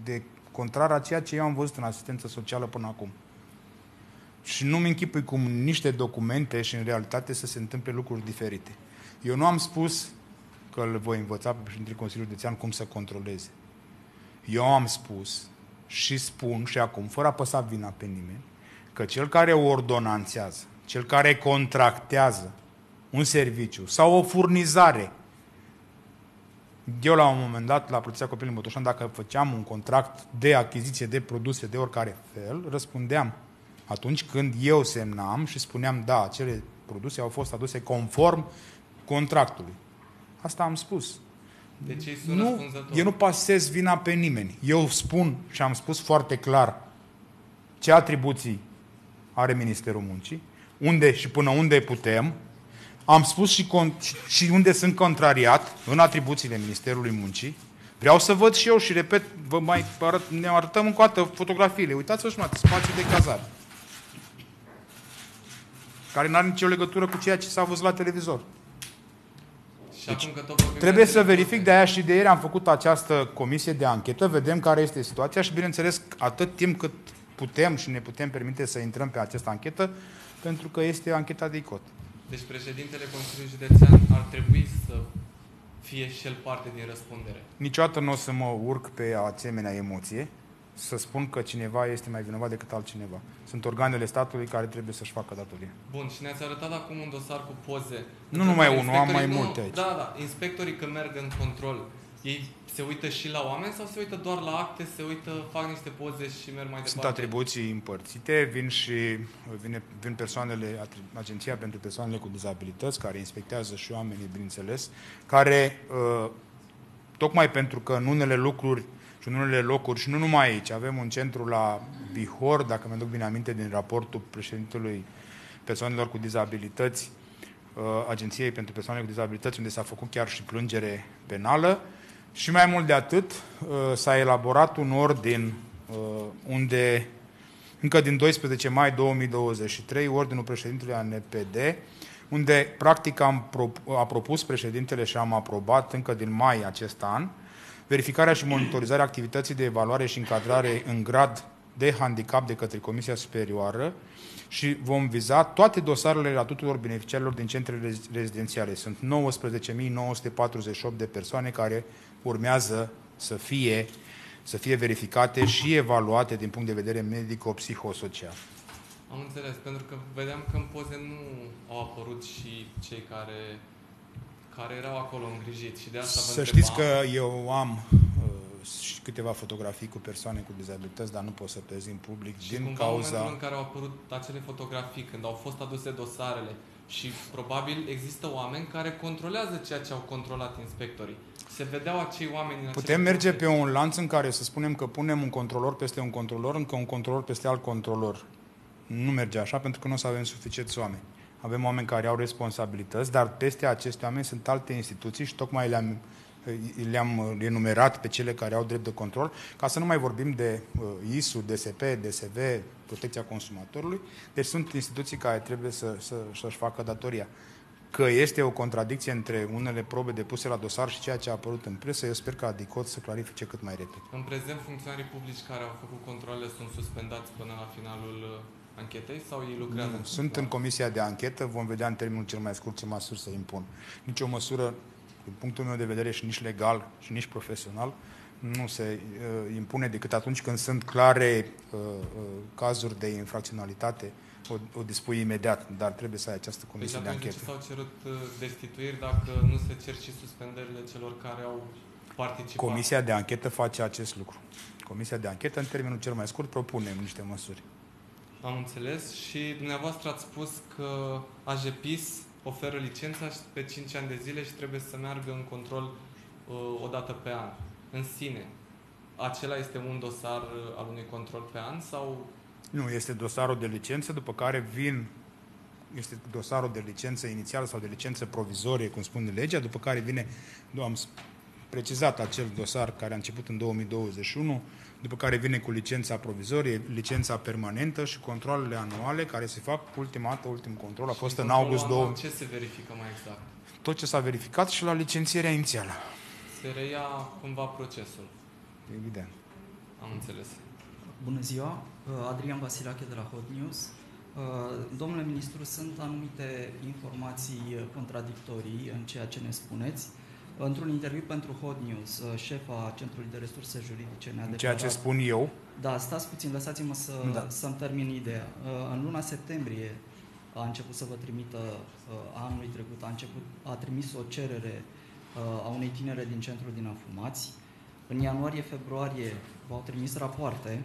A: de contrar a ceea ce eu am văzut în asistență socială până acum. Și nu-mi închipui cum niște documente și în realitate să se întâmple lucruri diferite. Eu nu am spus că îl voi învăța pe președintele Consiliului Județean cum să controleze. Eu am spus și spun și acum, fără a păsa vina pe nimeni, că cel care ordonanțează, cel care contractează un serviciu sau o furnizare, eu la un moment dat, la Protecția Copilului Botoșan, dacă făceam un contract de achiziție de produse de oricare fel, răspundeam atunci când eu semnam și spuneam, da, acele produse au fost aduse conform contractului. Asta am spus.
F: Deci
A: nu, eu nu pasez vina pe nimeni. Eu spun și am spus foarte clar ce atribuții are Ministerul Muncii, unde și până unde putem. Am spus și, con- și unde sunt contrariat în atribuțiile Ministerului Muncii. Vreau să văd și eu și repet, vă mai arăt, ne arătăm încă o dată fotografiile. Uitați-vă și spații de cazare care nu are nicio legătură cu ceea ce s-a văzut la televizor. Deci, trebuie să verific, de aia și de ieri am făcut această comisie de anchetă, vedem care este situația și, bineînțeles, atât timp cât putem și ne putem permite să intrăm pe această anchetă, pentru că este ancheta de ICOT.
F: Deci președintele Consiliului Județean ar trebui să fie și el parte din răspundere.
A: Niciodată nu o să mă urc pe asemenea emoție să spun că cineva este mai vinovat decât altcineva. Sunt organele statului care trebuie să-și facă datoria.
F: Bun, și ne-ați arătat acum un dosar cu poze.
A: Nu numai unul, am mai multe aici.
F: Da, da, inspectorii când merg în control, ei se uită și la oameni sau se uită doar la acte, se uită, fac niște poze și merg mai departe?
A: Sunt atribuții împărțite, vin și vine, vin persoanele, Agenția pentru Persoanele cu Dizabilități, care inspectează și oamenii, bineînțeles, care, uh, tocmai pentru că în unele lucruri și în unele locuri, și nu numai aici, avem un centru la Bihor, dacă mi-aduc bine aminte din raportul președintelui persoanelor cu dizabilități, uh, Agenției pentru Persoane cu Dizabilități, unde s-a făcut chiar și plângere penală. Și mai mult de atât, uh, s-a elaborat un ordin uh, unde, încă din 12 mai 2023, ordinul președintelui ANPD, unde practic am pro, a propus președintele și am aprobat încă din mai acest an, verificarea și monitorizarea activității de evaluare și încadrare în grad de handicap de către Comisia Superioară și vom viza toate dosarele la tuturor beneficiarilor din centrele rezidențiale. Sunt 19.948 de persoane care urmează să fie, să fie verificate și evaluate din punct de vedere medico-psihosocial.
F: Am înțeles, pentru că vedeam că în poze nu au apărut și cei care care erau acolo îngrijiți și de asta
A: vă Să știți că eu am uh, și câteva fotografii cu persoane cu dizabilități, dar nu pot să prezint public
F: și
A: din
F: cauza... în momentul în care au apărut acele fotografii, când au fost aduse dosarele și probabil există oameni care controlează ceea ce au controlat inspectorii. Se vedeau acei oameni în
A: Putem merge pe un lanț în care să spunem că punem un controlor peste un controlor, încă un controlor peste alt controlor. Nu merge așa pentru că nu o să avem suficienți oameni. Avem oameni care au responsabilități, dar peste aceste oameni sunt alte instituții și tocmai le-am le-am enumerat pe cele care au drept de control, ca să nu mai vorbim de uh, ISU, DSP, DSV, protecția consumatorului. Deci sunt instituții care trebuie să, să, să-și facă datoria. Că este o contradicție între unele probe depuse la dosar și ceea ce a apărut în presă, eu sper că ADICOT să clarifice cât mai repede.
F: În prezent, funcționarii publici care au făcut controlele sunt suspendați până la finalul uh, anchetei sau ei lucrează? Nu,
A: sunt în comisia de anchetă, vom vedea în termenul cel mai scurt ce măsuri să impun. Nici o măsură din punctul meu de vedere și nici legal și nici profesional, nu se uh, impune decât atunci când sunt clare uh, uh, cazuri de infracționalitate, o, o dispui imediat, dar trebuie să ai această comisie deci, de anchetă.
F: s-au cerut uh, destituiri dacă nu se cer și suspendările celor care au participat?
A: Comisia de anchetă face acest lucru. Comisia de anchetă, în termenul cel mai scurt, propune niște măsuri.
F: Am înțeles și dumneavoastră ați spus că AGPIS oferă licența pe 5 ani de zile și trebuie să meargă în control uh, o dată pe an. În sine, acela este un dosar uh, al unui control pe an sau...
A: Nu, este dosarul de licență, după care vin este dosarul de licență inițială sau de licență provizorie, cum spune legea, după care vine, nu am precizat acel dosar care a început în 2021, după care vine cu licența provizorie, licența permanentă și controlele anuale care se fac ultima dată, ultimul control a fost în august 2000.
F: Ce se verifică mai exact?
A: Tot ce s-a verificat și la licențierea inițială.
F: Se reia cumva procesul.
A: Evident.
F: Am înțeles.
G: Bună ziua, Adrian Vasilache de la Hot News. Domnule ministru, sunt anumite informații contradictorii în ceea ce ne spuneți. Într-un interviu pentru Hot News, uh, șefa Centrului de Resurse Juridice ne-a declarat...
A: Ceea ce spun eu?
G: Da, stați puțin, lăsați-mă să, da. să-mi termin ideea. Uh, în luna septembrie a început să vă trimită, uh, anului trecut, a, început, a trimis o cerere a unei tinere din centrul din Afumați. În ianuarie-februarie v-au trimis rapoarte,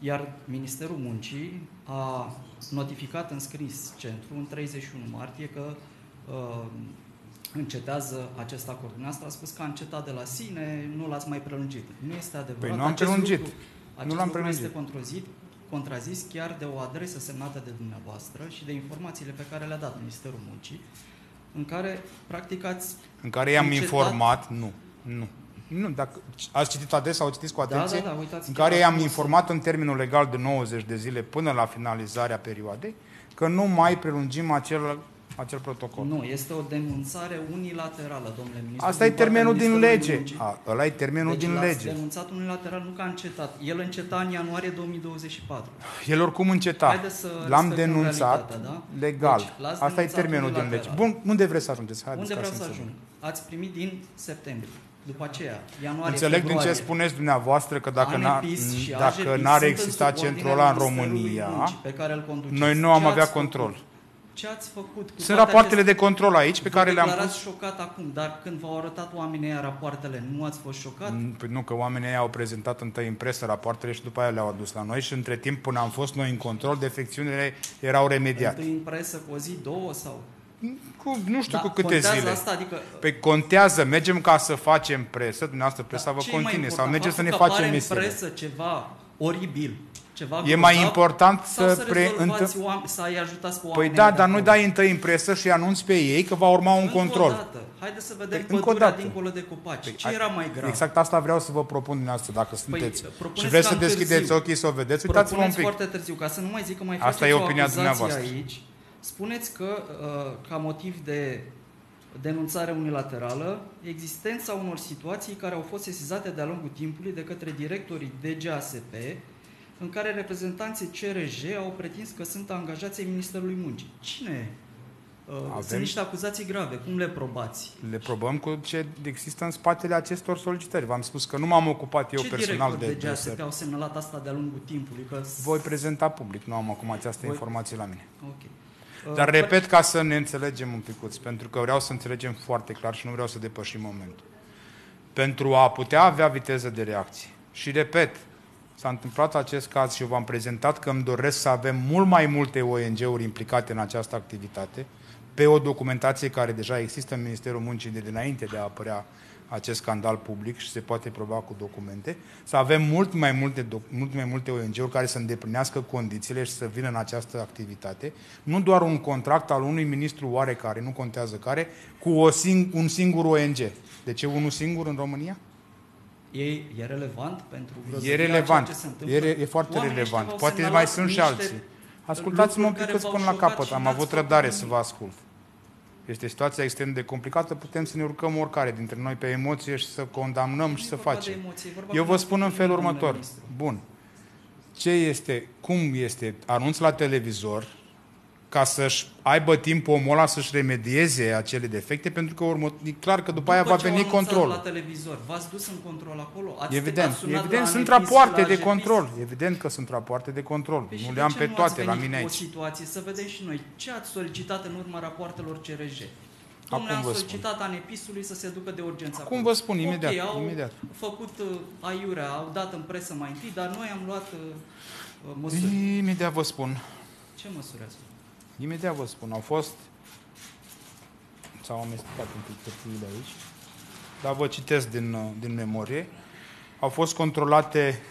G: iar Ministerul Muncii a notificat în scris centru în 31 martie că încetează acest acord. Dumneavoastră a spus că a încetat de la sine, nu l-ați mai prelungit. Nu este adevărat.
A: Păi nu am acest prelungit.
G: Lucru, acest nu l-am prelungit. este contrazis, contrazis chiar de o adresă semnată de dumneavoastră și de informațiile pe care le-a dat Ministerul Muncii, în care, practic, ați
A: În care i-am încetat... informat, nu, nu. Nu, dacă ați citit adresa, au citit cu
G: da,
A: atenție,
G: da, da, da,
A: în care i-am informat în termenul legal de 90 de zile până la finalizarea perioadei că nu mai prelungim acel acel protocol.
G: Nu, este o denunțare unilaterală, domnule ministru.
A: Asta e termenul din lege. A, ăla e termenul
G: deci
A: din lege.
G: denunțat unilateral, nu că a încetat. El înceta în ianuarie 2024.
A: El oricum înceta. L-am denunțat da? legal. Deci, Asta e termenul din lege. Bun, unde vreți să ajungeți?
G: Haideți unde vreau să ajung? Ați primit din septembrie. După aceea, ianuarie,
A: Înțeleg
G: februarie,
A: din ce spuneți dumneavoastră că dacă, n-a, dacă n-ar exista centrul ăla în România,
G: pe care îl
A: noi nu am avea control.
G: Ce ați făcut? Cu
A: Sunt rapoartele aceste... de control aici pe care le-am
G: pus. șocat acum, dar când v-au arătat oamenii aia rapoartele, nu ați fost șocat?
A: Păi nu, că oamenii aia au prezentat întâi în presă rapoartele și după aia le-au adus la noi și între timp, până am fost noi în control, defecțiunile erau remediate.
G: Întâi în presă cu o zi, două sau?
A: Cu, nu știu da, cu câte zile.
G: Asta, adică...
A: Păi contează, mergem ca să facem presă, dumneavoastră presa da, vă continue, sau mergem să ne facem
G: emisiune. în presă ceva oribil, ceva
A: E mai important să,
G: să
A: pre...
G: oameni, să îi ajutați cu
A: Păi da, dar nu dai întâi în presă și anunți pe ei că va urma un încă control. O
G: dată. Haideți să vedem păi, pădurea dincolo de copaci. Păi, Ce era mai grav?
A: Exact asta vreau să vă propun dumneavoastră, dacă păi, sunteți. Și vreți să deschideți târziu. ochii să o vedeți, uitați-vă un pic.
G: foarte târziu, ca să nu mai zic că mai asta e opinia dumneavoastră. aici. Spuneți că, uh, ca motiv de denunțare unilaterală, existența unor situații care au fost sesizate de-a lungul timpului de către directorii DGASP, în care reprezentanții CRJ au pretins că sunt angajații Ministerului Muncii. Cine uh, Avem... Sunt niște acuzații grave. Cum le probați?
A: Le probăm cu ce există în spatele acestor solicitări. V-am spus că nu m-am ocupat eu
G: ce
A: personal de
G: Ce Ce au semnalat asta de-a lungul timpului? Că...
A: Voi prezenta public. Nu am acum această Voi... informație la mine.
G: Okay.
A: Dar uh, repet ca să ne înțelegem un picuț, pentru că vreau să înțelegem foarte clar și nu vreau să depășim momentul. Pentru a putea avea viteză de reacție. Și repet, s-a întâmplat acest caz și v-am prezentat că îmi doresc să avem mult mai multe ONG-uri implicate în această activitate, pe o documentație care deja există în Ministerul Muncii de dinainte de a apărea acest scandal public și se poate proba cu documente, să avem mult mai multe, mult mai multe ONG-uri care să îndeplinească condițiile și să vină în această activitate, nu doar un contract al unui ministru oarecare, nu contează care, cu o sing- un singur ONG. De ce unul singur în România?
G: E, e relevant pentru
A: E relevant. E, e foarte Oamenii relevant. Poate mai sunt și alții. Ascultați-mă un pic că spun la capăt. Am avut răbdare să vă ascult. Este situația extrem de complicată, putem să ne urcăm oricare dintre noi pe emoție și să condamnăm și să facem. Emoție, Eu vă spun în felul următor. Bun. Ce este, cum este, anunț la televizor, ca să-și aibă timp omul ăla să-și remedieze acele defecte, pentru că urmă, e clar că după, după aia va veni control.
G: la televizor, v-ați dus în control acolo?
A: Ați evident, evident sunt rapoarte de control. Evident că sunt rapoarte de control. Păi nu le am pe toate la mine aici. o
G: situație, să vedem și noi ce ați solicitat în urma rapoartelor CRJ? Domnule, am solicitat anepisului să se ducă de urgență.
A: Cum vă spun, imediat.
G: Okay, au
A: imediat.
G: făcut uh, aiurea, au dat în presă mai întâi, dar noi am luat uh, uh măsuri.
A: Imediat vă spun.
G: Ce măsuri ați
A: Imediat vă spun, au fost, s-au amestecat un pic hârtiile aici, dar vă citesc din, uh, din memorie, au fost controlate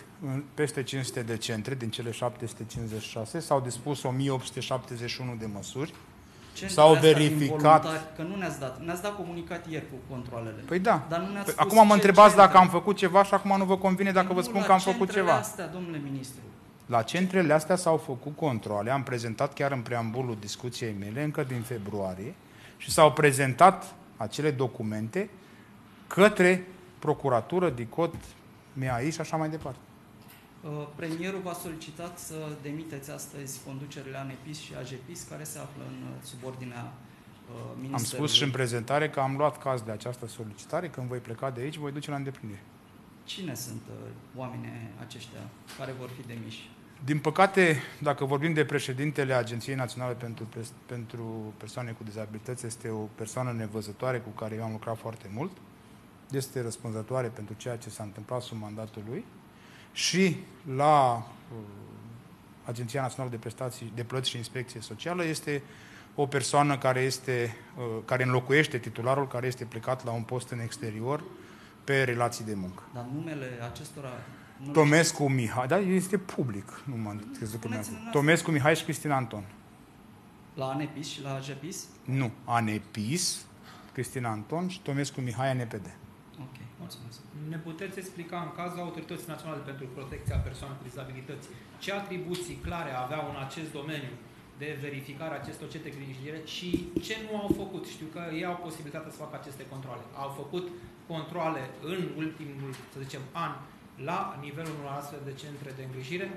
A: peste 500 de centre din cele 756, s-au dispus 1871 de măsuri, S-au verificat.
G: Că nu ne-ați dat. Ne-ați dat comunicat ieri cu controlele.
A: Păi da. Dar nu păi acum mă întrebați dacă am făcut ceva și acum nu vă convine dacă vă spun că am făcut ceva.
G: Astea, domnule ministru.
A: La centrele astea s-au făcut controle, am prezentat chiar în preambulul discuției mele, încă din februarie, și s-au prezentat acele documente către procuratură, DICOT, MAI și așa mai departe.
G: Uh, premierul v-a solicitat să demiteți astăzi conducerile ANEPIS și AGEPIS, care se află în uh, subordinea Ministerului.
A: Am spus și în prezentare că am luat caz de această solicitare, când voi pleca de aici, voi duce la îndeplinire.
G: Cine sunt uh, oamenii aceștia care vor fi demiși?
A: Din păcate, dacă vorbim de președintele Agenției Naționale pentru, pentru Persoane cu Dizabilități, este o persoană nevăzătoare cu care eu am lucrat foarte mult. Este răspunzătoare pentru ceea ce s-a întâmplat sub mandatul lui. Și la uh, Agenția Națională de Prestații, de Plăți și Inspecție Socială este o persoană care, este, uh, care înlocuiește titularul, care este plecat la un post în exterior pe relații de muncă.
G: Dar numele acestora
A: Tomescu Mihai, da, este public, nu mă crezut că Tomescu Mihai și Cristina Anton.
G: La ANEPIS și la AGEPIS?
A: Nu, ANEPIS, Cristina Anton și Tomescu Mihai NPD.
G: Ok, mulțumesc.
D: Ne puteți explica în cazul Autorității Naționale pentru Protecția Persoanelor cu Dizabilități ce atribuții clare aveau în acest domeniu de verificare a acestor cete grijire și ce nu au făcut. Știu că ei au posibilitatea să facă aceste controle. Au făcut controle în ultimul, să zicem, an la nivelul unor astfel de centre de îngrijire?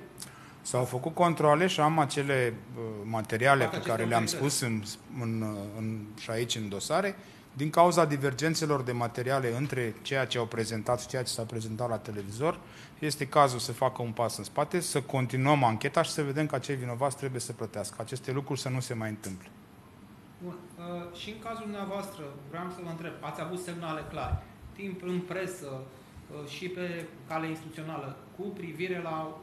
A: S-au făcut controle și am acele uh, materiale Poate pe care le-am spus în, în, în, și aici în dosare, din cauza divergențelor de materiale între ceea ce au prezentat și ceea ce s-a prezentat la televizor, este cazul să facă un pas în spate, să continuăm ancheta și să vedem că acei vinovați trebuie să plătească. Aceste lucruri să nu se mai întâmple.
D: Bun. Uh, și în cazul dumneavoastră, vreau să vă întreb, ați avut semnale clare, timp în presă, Uh, și pe cale instituțională cu privire la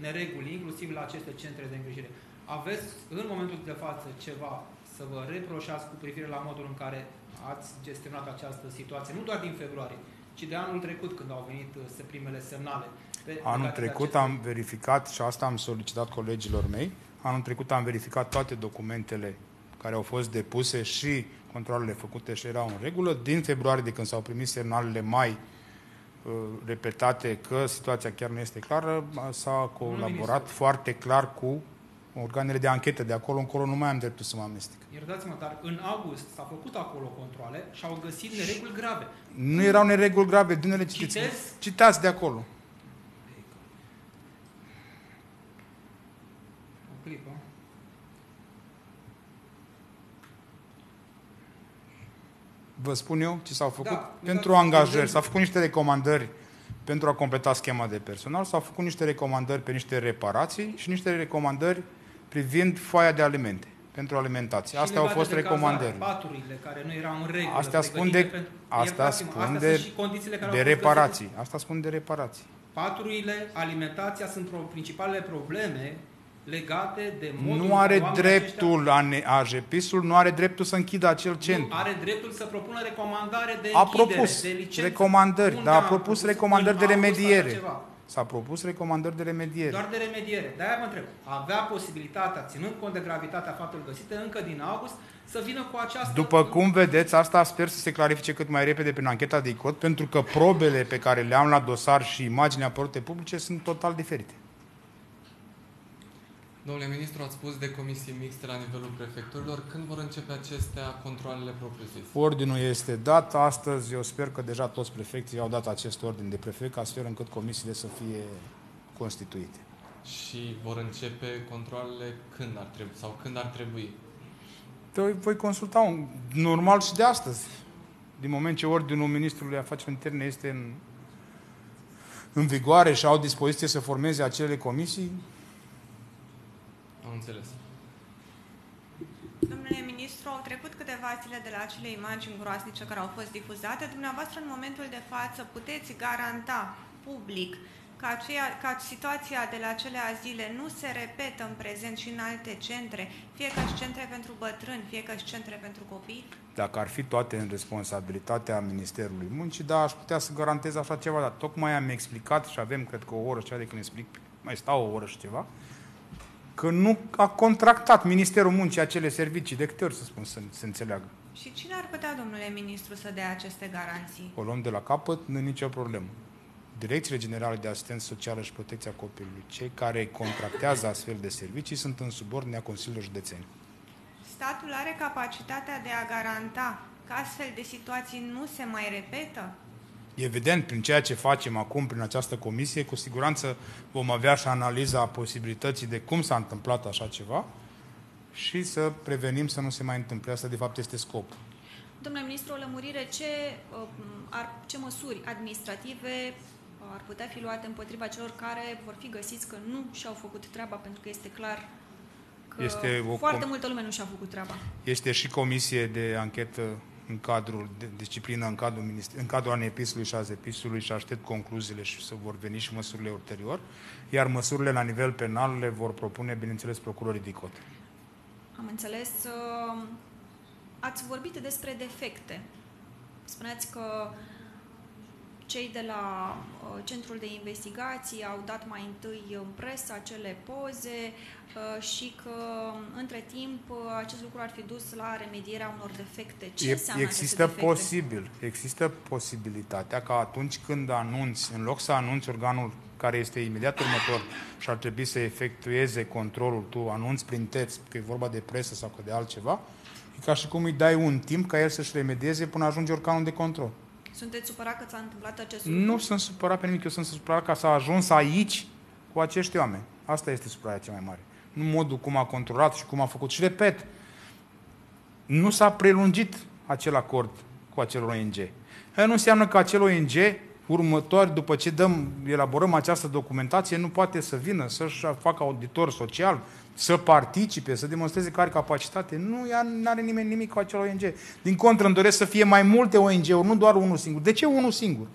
D: nereguli, inclusiv la aceste centre de îngrijire. Aveți în momentul de față ceva să vă reproșați cu privire la modul în care ați gestionat această situație, nu doar din februarie, ci de anul trecut când au venit uh, primele semnale.
A: Pe anul trecut aceste... am verificat și asta am solicitat colegilor mei. Anul trecut am verificat toate documentele care au fost depuse și controlele făcute și erau în regulă. Din februarie, de când s-au primit semnalele mai Uh, repetate că situația chiar nu este clară, s-a colaborat foarte clar cu organele de anchetă. De acolo încolo nu mai am dreptul să mă amestec.
D: Iertați-mă, dar în august s-a făcut acolo controle și au găsit nereguli grave.
A: Nu erau nereguli grave, dunele citiți. Citați de acolo. vă spun eu ce s-au făcut da, pentru angajări. S-au făcut niște recomandări pentru a completa schema de personal, s-au făcut niște recomandări pe niște reparații și niște recomandări privind foaia de alimente pentru alimentație. Astea au fost recomandări.
D: Paturile care nu erau în regulă.
A: Astea spun de, pentru, astea spun de, de reparații. Asta spun de reparații.
D: Paturile, alimentația sunt pro, principalele probleme legate de modul
A: Nu are dreptul, AJPIS-ul nu are dreptul să închidă acel centru. Nu
D: are dreptul să propună recomandare de
A: a propus de licență. recomandări, dar a propus recomandări de remediere. S-a propus recomandări de remediere.
D: Doar de remediere. De-aia mă întreb. Avea posibilitatea, ținând cont de gravitatea faptului găsite încă din august, să vină cu această...
A: După cum vedeți, asta sper să se clarifice cât mai repede prin ancheta de ICOT, pentru că probele pe care le am la dosar și imaginea apărute publice sunt total diferite.
F: Domnule ministru, ați spus de comisii mixte la nivelul prefecturilor. Când vor începe acestea controlele propriu-zise?
A: Ordinul este dat. Astăzi eu sper că deja toți prefecții au dat acest ordin de prefect, astfel încât comisiile să fie constituite.
F: Și vor începe controlele când ar trebui sau când ar trebui?
A: Voi, voi consulta un, normal și de astăzi. Din moment ce ordinul ministrului afaceri interne este în, în vigoare și au dispoziție să formeze acele comisii,
F: am înțeles.
C: Domnule ministru, au trecut câteva zile de la acele imagini groaznice care au fost difuzate. Dumneavoastră, în momentul de față, puteți garanta public că, aceea, că situația de la acele azile nu se repetă în prezent și în alte centre, fie că și centre pentru bătrâni, fie că și centre pentru copii?
A: Dacă ar fi toate în responsabilitatea Ministerului Muncii, da, aș putea să garantez așa ceva, dar tocmai am explicat și avem, cred că, o oră și cea de când explic, mai stau o oră și ceva, că nu a contractat Ministerul Muncii acele servicii. De câte ori să spun să se înțeleagă?
C: Și cine ar putea, domnule ministru, să dea aceste garanții?
A: O luăm de la capăt, nu e nicio problemă. Direcțiile Generale de Asistență Socială și Protecția Copilului, cei care contractează astfel de servicii, sunt în subordinea Consiliului Județeni.
C: Statul are capacitatea de a garanta că astfel de situații nu se mai repetă?
A: Evident, prin ceea ce facem acum, prin această comisie, cu siguranță vom avea și analiza posibilității de cum s-a întâmplat așa ceva și să prevenim să nu se mai întâmple. Asta, de fapt, este scopul.
E: Domnule ministru, o lămurire, ce, uh, ar, ce măsuri administrative ar putea fi luate împotriva celor care vor fi găsiți că nu și-au făcut treaba, pentru că este clar că este o foarte multă lume nu și-a făcut treaba.
A: Este și comisie de anchetă în cadrul de disciplină, în cadrul, în cadrul anepisului și azepisului și aștept concluziile și să vor veni și măsurile ulterior, iar măsurile la nivel penal le vor propune, bineînțeles, procurorii DICOT.
E: Am înțeles. Uh, ați vorbit despre defecte. Spuneați că cei de la uh, Centrul de Investigații au dat mai întâi în presă acele poze uh, și că între timp uh, acest lucru ar fi dus la remedierea unor defecte. Ce e,
A: există
E: defecte?
A: posibil, există posibilitatea ca atunci când anunți, în loc să anunți organul care este imediat următor și ar trebui să efectueze controlul, tu anunți prin text că e vorba de presă sau că de altceva, e ca și cum îi dai un timp ca el să-și remedieze până ajunge organul de control.
E: Sunteți supărat că s-a întâmplat acest lucru?
A: Nu sunt supărat pe nimic, eu sunt supărat că s-a ajuns aici cu acești oameni. Asta este supărarea cea mai mare. Nu modul cum a controlat și cum a făcut. Și repet, nu s-a prelungit acel acord cu acel ONG. Aia nu înseamnă că acel ONG următor, după ce dăm, elaborăm această documentație, nu poate să vină să-și facă auditor social, să participe, să demonstreze că are capacitate. Nu are nimeni nimic cu acel ONG. Din contră, îmi doresc să fie mai multe ONG-uri, nu doar unul singur. De ce unul singur?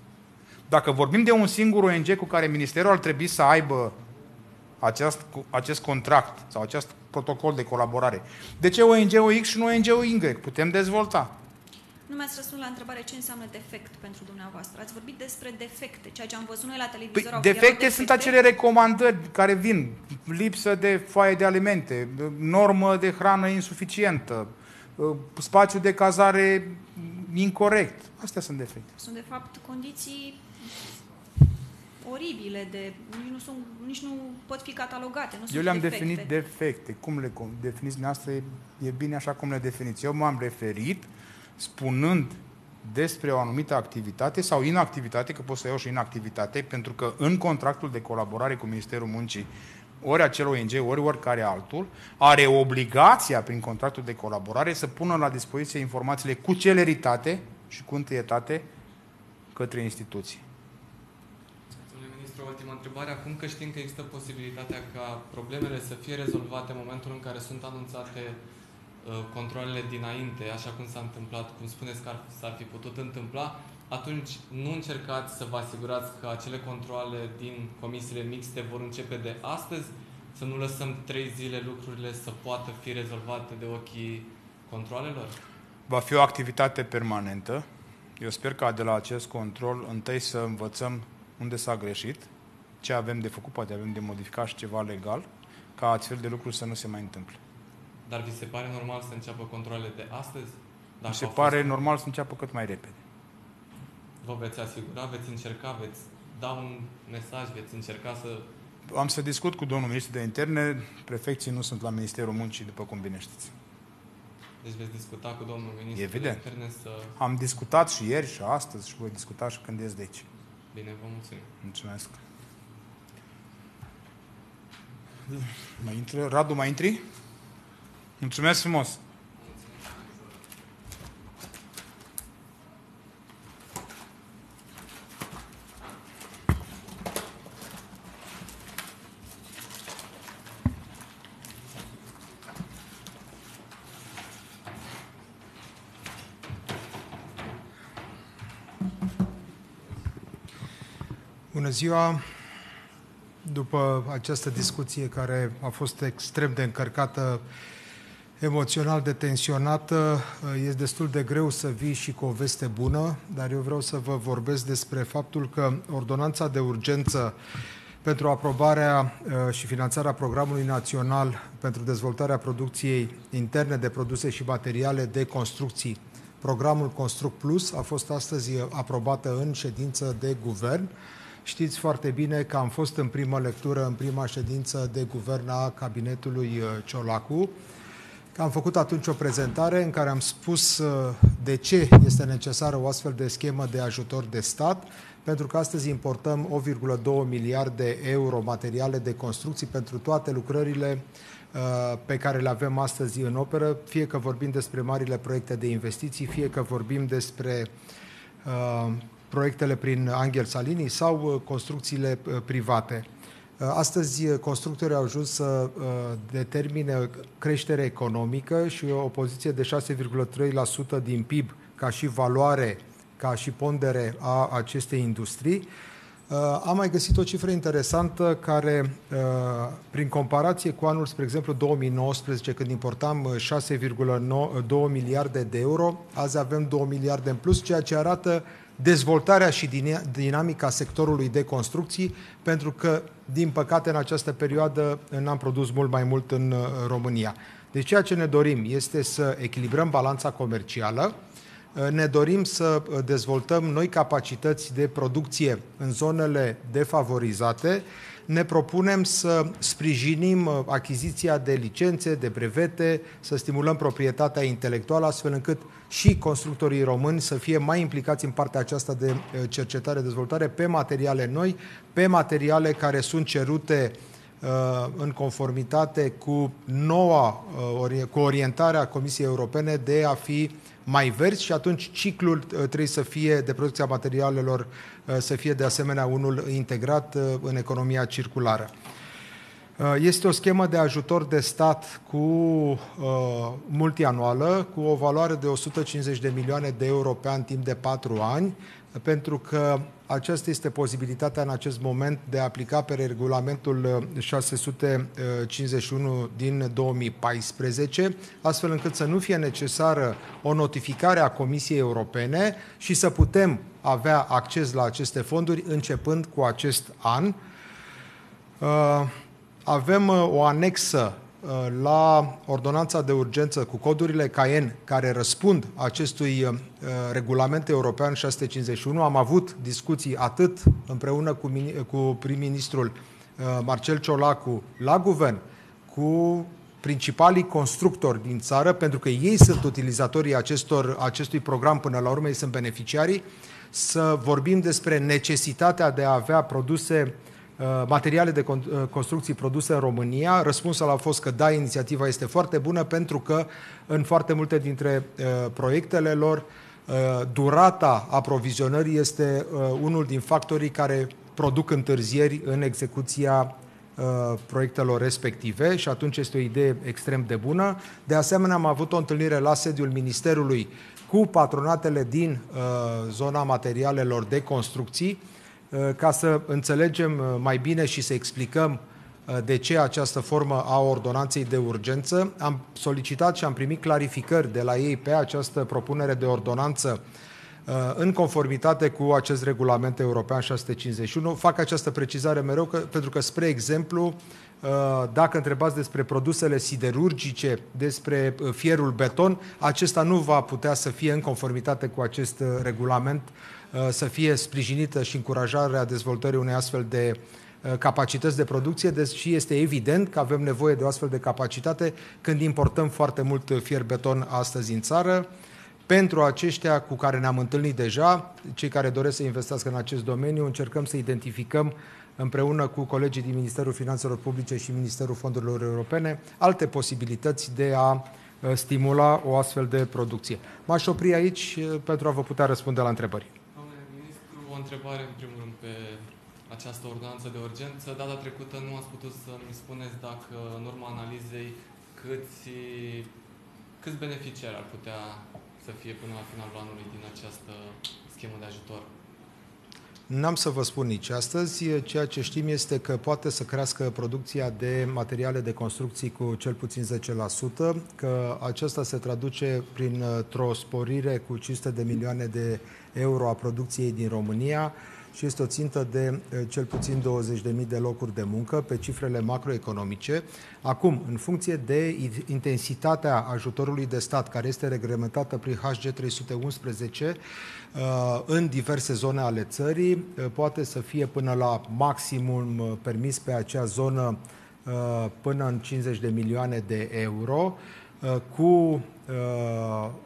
A: Dacă vorbim de un singur ONG cu care Ministerul ar trebui să aibă acest, acest contract sau acest protocol de colaborare, de ce ONG-ul X și nu ONG-ul Y? Putem dezvolta.
E: Nu mi-ați răspuns la întrebare ce înseamnă defect pentru dumneavoastră. Ați vorbit despre defecte, ceea ce am văzut noi la televizor. Păi,
A: defecte, defecte sunt acele recomandări care vin. Lipsă de foaie de alimente, normă de hrană insuficientă, uh, spațiu de cazare incorrect. Astea sunt defecte.
E: Sunt, de fapt, condiții oribile, de, nici, nu sunt, nici nu pot fi catalogate. Nu
A: Eu le-am definit defecte. Cum le definiți dumneavoastră, e, e bine așa cum le definiți. Eu m-am referit spunând despre o anumită activitate sau inactivitate, că pot să iau și inactivitate, pentru că în contractul de colaborare cu Ministerul Muncii, ori acel ONG, ori oricare altul, are obligația prin contractul de colaborare să pună la dispoziție informațiile cu celeritate și cu întâietate către instituții.
F: Domnule ministru, ultima întrebare. Acum că știm că există posibilitatea ca problemele să fie rezolvate în momentul în care sunt anunțate Uh, controlele dinainte, așa cum s-a întâmplat, cum spuneți că s-ar fi putut întâmpla, atunci nu încercați să vă asigurați că acele controle din comisiile mixte vor începe de astăzi să nu lăsăm trei zile lucrurile să poată fi rezolvate de ochii controlelor?
A: Va fi o activitate permanentă. Eu sper ca de la acest control întâi să învățăm unde s-a greșit, ce avem de făcut, poate avem de modificat și ceva legal, ca astfel de lucruri să nu se mai întâmple.
F: Dar vi se pare normal să înceapă controlele de astăzi?
A: Dacă se pare fost... normal să înceapă cât mai repede.
F: Vă veți asigura, veți încerca, veți da un mesaj, veți încerca să...
A: Am să discut cu domnul ministru de interne, prefecții nu sunt la Ministerul Muncii, după cum bine știți.
F: Deci veți discuta cu domnul ministru
A: Evident.
F: de interne să...
A: Am discutat și ieri și astăzi și voi discuta și când ies de aici.
F: Bine, vă mulțumim.
A: Mulțumesc. Mai intră? Radu, mai intri? Mulțumesc frumos!
H: Bună ziua! După această discuție care a fost extrem de încărcată, emoțional de tensionată, e destul de greu să vii și cu o veste bună, dar eu vreau să vă vorbesc despre faptul că ordonanța de urgență pentru aprobarea uh, și finanțarea programului național pentru dezvoltarea producției interne de produse și materiale de construcții, programul Construct Plus, a fost astăzi aprobată în ședință de guvern. Știți foarte bine că am fost în primă lectură, în prima ședință de guvern a cabinetului uh, Ciolacu, că am făcut atunci o prezentare în care am spus uh, de ce este necesară o astfel de schemă de ajutor de stat, pentru că astăzi importăm 1,2 miliarde euro materiale de construcții pentru toate lucrările uh, pe care le avem astăzi în operă, fie că vorbim despre marile proiecte de investiții, fie că vorbim despre proiectele prin Angel Salini sau uh, construcțiile uh, private. Uh, astăzi, constructorii au ajuns să determine creștere economică și o poziție de 6,3% din PIB ca și valoare, ca și pondere a acestei industrii. Am mai găsit o cifră interesantă care, prin comparație cu anul, spre exemplu, 2019, când importam 6,2 miliarde de euro, azi avem 2 miliarde în plus, ceea ce arată dezvoltarea și dinamica sectorului de construcții, pentru că, din păcate, în această perioadă n-am produs mult mai mult în România. Deci ceea ce ne dorim este să echilibrăm balanța comercială, ne dorim să dezvoltăm noi capacități de producție în zonele defavorizate, ne propunem să sprijinim achiziția de licențe, de brevete, să stimulăm proprietatea intelectuală, astfel încât și constructorii români să fie mai implicați în partea aceasta de uh, cercetare-dezvoltare pe materiale noi, pe materiale care sunt cerute uh, în conformitate cu noua, uh, cu orientarea Comisiei Europene de a fi mai verzi și atunci ciclul trebuie să fie de producția materialelor să fie de asemenea unul integrat în economia circulară. Uh, este o schemă de ajutor de stat cu uh, multianuală, cu o valoare de 150 de milioane de euro pe an timp de 4 ani, pentru că aceasta este posibilitatea în acest moment de a aplica pe regulamentul 651 uh, din 2014, astfel încât să nu fie necesară o notificare a Comisiei Europene și să putem avea acces la aceste fonduri începând cu acest an. Uh, avem uh, o anexă uh, la ordonanța de urgență cu codurile CAEN care răspund acestui uh, regulament european 651. Am avut discuții atât împreună cu, cu prim-ministrul Marcel Ciolacu la guvern, cu principalii constructori din țară, pentru că ei sunt utilizatorii acestor, acestui program, până la urmă ei sunt beneficiarii, să vorbim despre necesitatea de a avea produse Uh, materiale de uh, construcții produse în România. Răspunsul a fost că da, inițiativa este foarte bună pentru că în foarte multe dintre uh, proiectele lor durata aprovizionării este unul din factorii care produc întârzieri în execuția proiectelor respective și atunci este o idee extrem de bună. De asemenea, am avut o întâlnire la sediul Ministerului cu patronatele din zona materialelor de construcții, Uh, ca să înțelegem uh, mai bine și să explicăm de ce această formă a ordonanței de urgență. Am solicitat și am primit clarificări de la ei pe această propunere de ordonanță Uh, în conformitate cu acest regulament european 651. Fac această precizare mereu că, pentru că, spre exemplu, uh, dacă întrebați despre produsele siderurgice, despre uh, fierul beton, acesta nu va putea să fie în conformitate cu acest regulament, să fie sprijinită și încurajarea dezvoltării unei astfel de capacități de producție, deși este evident că avem nevoie de o astfel de capacitate când importăm foarte mult fier beton astăzi în țară pentru aceștia cu care ne-am întâlnit deja, cei care doresc să investească în acest domeniu, încercăm să identificăm împreună cu colegii din Ministerul Finanțelor Publice și Ministerul Fondurilor Europene alte posibilități de a uh, stimula o astfel de producție. M-aș opri aici uh, pentru a vă putea răspunde la întrebări.
F: Domnule ministru, o întrebare în primul rând pe această ordonanță de urgență. Data trecută nu ați putut să-mi spuneți dacă în urma analizei câți, câți beneficiari ar putea să fie până la finalul anului din această schemă de ajutor?
H: N-am să vă spun nici astăzi. Ceea ce știm este că poate să crească producția de materiale de construcții cu cel puțin 10%, că aceasta se traduce printr-o sporire cu 500 de milioane de euro a producției din România, și este o țintă de cel puțin 20.000 de locuri de muncă pe cifrele macroeconomice. Acum, în funcție de intensitatea ajutorului de stat, care este reglementată prin HG 311, în diverse zone ale țării, poate să fie până la maximum permis pe acea zonă până în 50 de milioane de euro, cu Uh,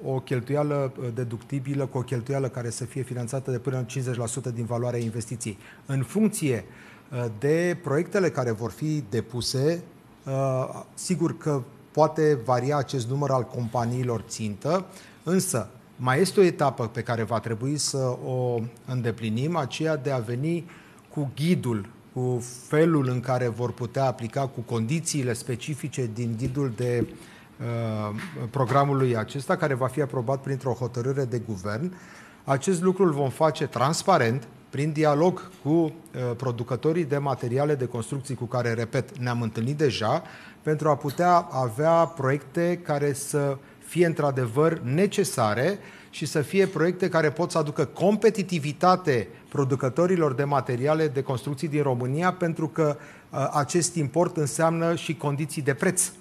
H: o cheltuială uh, deductibilă cu o cheltuială care să fie finanțată de până în 50% din valoarea investiției. În funcție uh, de proiectele care vor fi depuse, sigur că poate varia acest număr al companiilor țintă, însă mai este o etapă pe care va trebui să o îndeplinim, aceea de a veni cu ghidul, cu felul în care vor putea aplica, cu condițiile specifice din ghidul de uh, Uh, programului acesta, care va fi aprobat printr-o hotărâre de guvern. Acest lucru îl vom face transparent, prin dialog cu uh, producătorii de materiale de construcții cu care, repet, ne-am întâlnit deja, pentru a putea avea proiecte care să fie într-adevăr necesare și să fie proiecte care pot să aducă competitivitate producătorilor de materiale de construcții din România, pentru că uh, acest import înseamnă și condiții de preț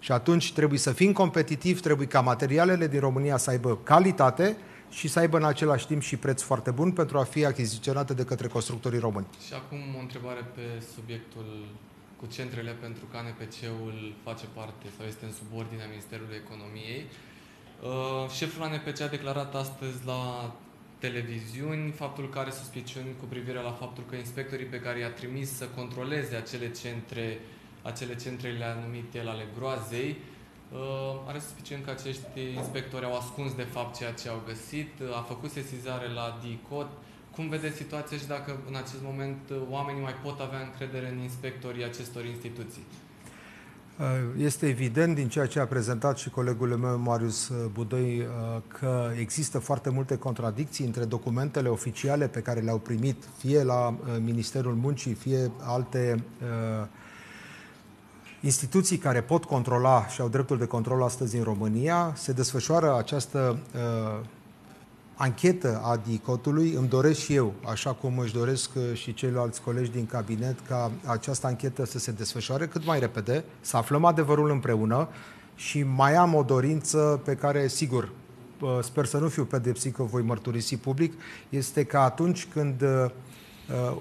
H: și atunci trebuie să fim competitivi, trebuie ca materialele din România să aibă calitate și să aibă în același timp și preț foarte bun pentru a fi achiziționate de către constructorii români.
F: Și acum o întrebare pe subiectul cu centrele pentru că ANPC-ul face parte sau este în subordinea Ministerului Economiei. Uh, șeful ANPC a declarat astăzi la televiziuni faptul că are suspiciuni cu privire la faptul că inspectorii pe care i-a trimis să controleze acele centre acele centre le-a numit el ale groazei, uh, are suficient că acești inspectori au ascuns de fapt ceea ce au găsit, uh, a făcut sesizare la DICOT. Cum vedeți situația și dacă în acest moment uh, oamenii mai pot avea încredere în inspectorii acestor instituții?
H: Este evident din ceea ce a prezentat și colegul meu, Marius Budoi, că există foarte multe contradicții între documentele oficiale pe care le-au primit, fie la Ministerul Muncii, fie alte uh, instituții care pot controla și au dreptul de control astăzi în România, se desfășoară această uh, anchetă a DICOT-ului. Îmi doresc și eu, așa cum își doresc uh, și ceilalți colegi din cabinet, ca această anchetă să se desfășoare cât mai repede, să aflăm adevărul împreună și mai am o dorință pe care, sigur, uh, sper să nu fiu pedepsit că voi mărturisi public, este că atunci când uh,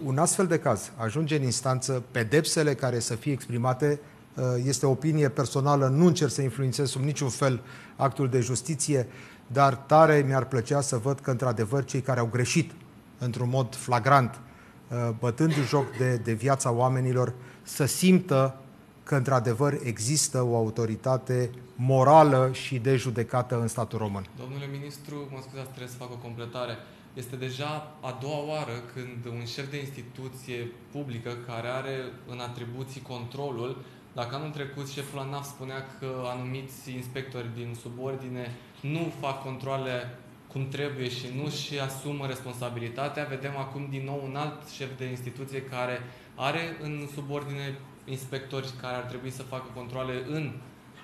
H: un astfel de caz ajunge în instanță, pedepsele care să fie exprimate Uh, este o opinie personală, nu încerc să influențez sub niciun fel actul de justiție, dar tare mi-ar plăcea să văd că, într-adevăr, cei care au greșit într-un mod flagrant, uh, bătând joc de, de viața oamenilor, să simtă că, într-adevăr, există o autoritate morală și de judecată în statul român.
F: Domnule ministru, mă scuzați, trebuie să fac o completare. Este deja a doua oară când un șef de instituție publică care are în atribuții controlul dacă anul trecut șeful ANAF spunea că anumiți inspectori din subordine nu fac controle cum trebuie și nu și asumă responsabilitatea, vedem acum din nou un alt șef de instituție care are în subordine inspectori care ar trebui să facă controle în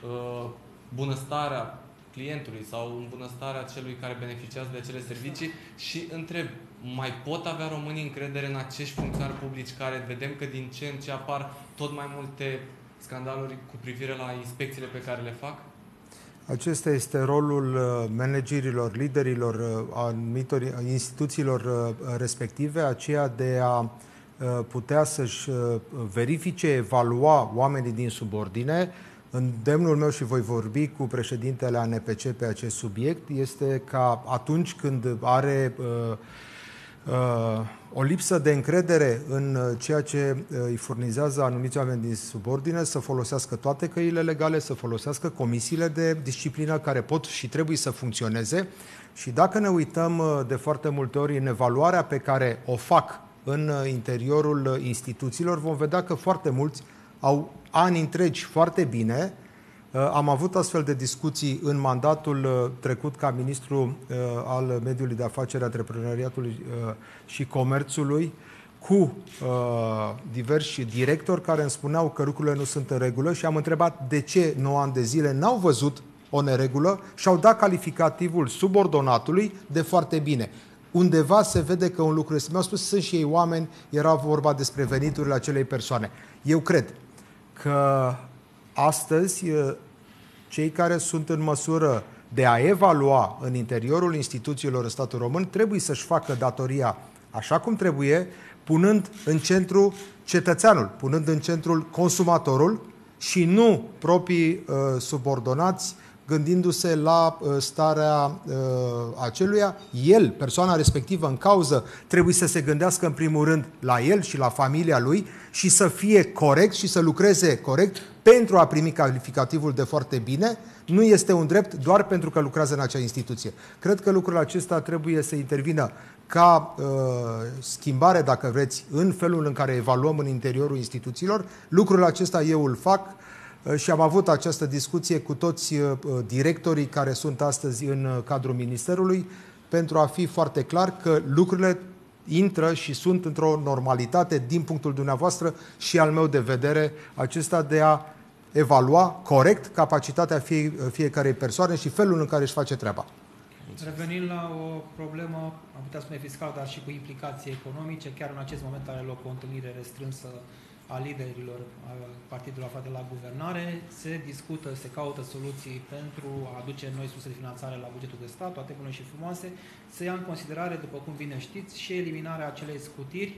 F: uh, bunăstarea clientului sau în bunăstarea celui care beneficiază de acele servicii și întreb, mai pot avea românii încredere în acești funcționari publici care vedem că din ce în ce apar tot mai multe scandaluri cu privire la inspecțiile pe care le fac?
H: Acesta este rolul uh, managerilor, liderilor uh, anumitor instituțiilor uh, respective, aceea de a putea să-și verifice, evalua oamenii din subordine. Îndemnul meu și voi vorbi cu președintele ANPC pe acest subiect este ca atunci când are uh, uh, o lipsă de încredere în uh, ceea ce uh, îi furnizează anumiți oameni din subordine, să folosească toate căile legale, să folosească comisiile de disciplină care pot și trebuie să funcționeze. Și dacă ne uităm uh, de foarte multe ori în evaluarea pe care o fac în interiorul instituțiilor, vom vedea că foarte mulți au ani întregi foarte bine, Uh, am avut astfel de discuții în mandatul uh, trecut ca ministru uh, al mediului de afaceri, antreprenoriatului și comerțului cu diversi directori care îmi spuneau că lucrurile nu sunt în regulă și am întrebat de ce 9 ani de zile n-au văzut o neregulă și au dat calificativul subordonatului de foarte bine. Undeva se vede că un lucru este. Mi-au spus, sunt și ei oameni, era vorba despre veniturile acelei persoane. Eu cred că astăzi cei care sunt în măsură de a evalua în interiorul instituțiilor în statul român trebuie să-și facă datoria așa cum trebuie, punând în centru cetățeanul, punând în centrul consumatorul și nu proprii uh, subordonați gândindu-se la uh, starea uh, aceluia, el, persoana respectivă în cauză, trebuie să se gândească în primul rând la el și la familia lui și să fie corect și să lucreze corect pentru a primi calificativul de foarte bine, nu este un drept doar pentru că lucrează în acea instituție. Cred că lucrul acesta trebuie să intervină ca uh, schimbare, dacă vreți, în felul în care evaluăm în interiorul instituțiilor. Lucrul acesta eu îl fac uh, și am avut această discuție cu toți uh, directorii care sunt astăzi în uh, cadrul Ministerului pentru a fi foarte clar că lucrurile intră și sunt într-o normalitate din punctul dumneavoastră și al meu de vedere, acesta de a evalua corect capacitatea fie, fiecarei persoane și felul în care își face treaba.
D: Revenind la o problemă, am putea spune fiscal, dar și cu implicații economice, chiar în acest moment are loc o întâlnire restrânsă a liderilor partidului aflat de la guvernare, se discută, se caută soluții pentru a aduce noi surse de finanțare la bugetul de stat, toate bune și frumoase, se ia în considerare, după cum bine știți, și eliminarea acelei scutiri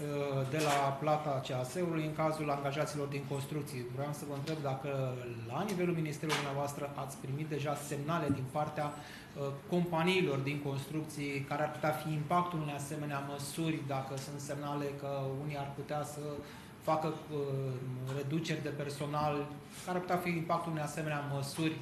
D: Uh, de la plata CAS-ului în cazul angajaților din construcții. Vreau să vă întreb dacă la nivelul Ministerului dumneavoastră ați primit deja semnale din partea uh, companiilor din construcții care ar putea fi impactul unei asemenea măsuri, dacă sunt semnale că unii ar putea să facă uh, reduceri de personal, care ar putea fi impactul unei asemenea măsuri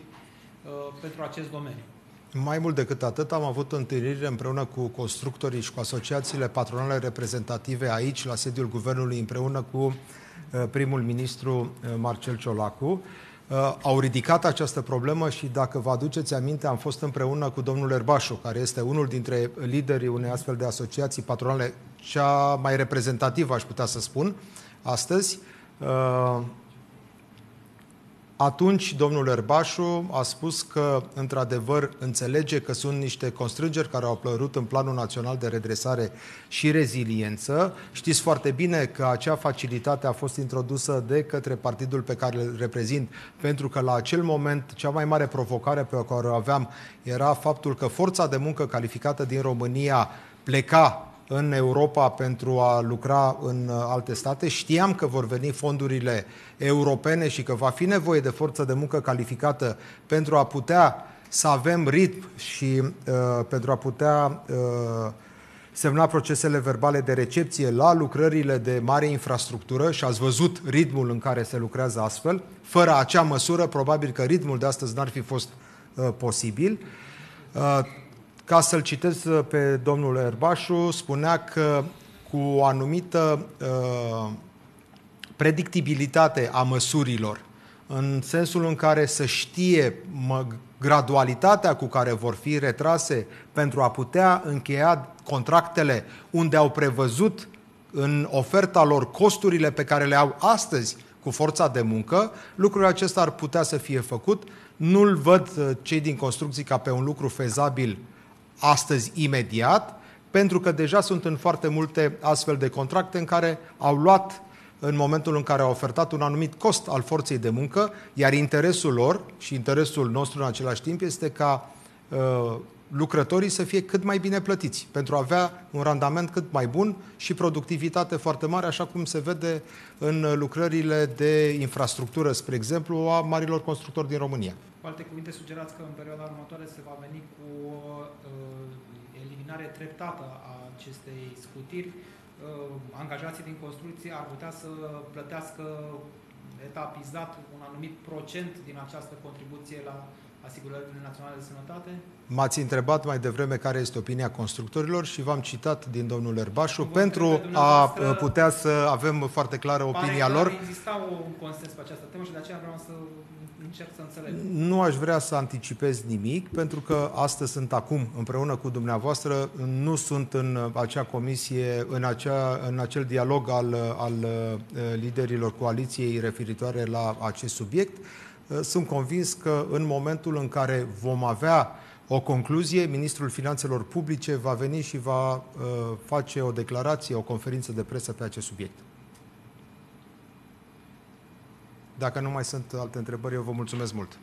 D: pentru acest domeniu.
H: Mai mult decât atât, am avut întâlniri împreună cu constructorii și cu asociațiile patronale reprezentative aici, la sediul Guvernului, împreună cu uh, primul ministru uh, Marcel Ciolacu. Uh, au ridicat această problemă și, dacă vă aduceți aminte, am fost împreună cu domnul Erbașu, care este unul dintre liderii unei astfel de asociații patronale, cea mai reprezentativă, aș putea să spun, astăzi. Atunci, domnul Erbașu a spus că, într-adevăr, înțelege că sunt niște constrângeri care au apărut în Planul Național de Redresare și Reziliență. Știți foarte bine că acea facilitate a fost introdusă de către partidul pe care îl reprezint, pentru că la acel moment cea mai mare provocare pe care o aveam era faptul că forța de muncă calificată din România pleca în Europa pentru a lucra în uh, alte state. Știam că vor veni fondurile europene și că va fi nevoie de forță de muncă calificată pentru a putea să avem ritm și uh, pentru a putea uh, semna procesele verbale de recepție la lucrările de mare infrastructură și ați văzut ritmul în care se lucrează astfel. Fără acea măsură, probabil că ritmul de astăzi n-ar fi fost uh, posibil. Uh, ca să-l citesc uh, pe domnul Erbașu, spunea că cu o anumită uh, predictibilitate a măsurilor, în sensul în care să știe mă, gradualitatea cu care vor fi retrase pentru a putea încheia contractele unde au prevăzut în oferta lor costurile pe care le au astăzi cu forța de muncă. Lucrul acesta ar putea să fie făcut. Nu-l văd uh, cei din construcții ca pe un lucru fezabil astăzi, imediat, pentru că deja sunt în foarte multe astfel de contracte în care au luat în momentul în care au ofertat un anumit cost al forței de muncă, iar interesul lor și interesul nostru în același timp este ca uh, lucrătorii să fie cât mai bine plătiți, pentru a avea un randament cât mai bun și productivitate foarte mare, așa cum se vede în lucrările de infrastructură, spre exemplu, a marilor constructori din România.
D: Cu alte cuvinte, sugerați că în perioada următoare se va veni cu o uh, eliminare treptată a acestei scutiri. Uh, angajații din construcție ar putea să plătească etapizat un anumit procent din această contribuție la asigurările naționale de sănătate?
H: M-ați întrebat mai devreme care este opinia constructorilor și v-am citat din domnul Erbașu pentru a putea să avem foarte clară opinia lor.
D: exista un consens pe această temă și de aceea vreau să încerc să înțeleg.
H: Nu aș vrea să anticipez nimic, pentru că astăzi sunt acum împreună cu dumneavoastră, nu sunt în acea comisie, în, acea, în acel dialog al, al uh, liderilor coaliției referitoare la acest subiect. Uh, sunt convins că în momentul în care vom avea o concluzie, Ministrul Finanțelor Publice va veni și va uh, face o declarație, o conferință de presă pe acest subiect. Dacă nu mai sunt alte întrebări, eu vă mulțumesc mult.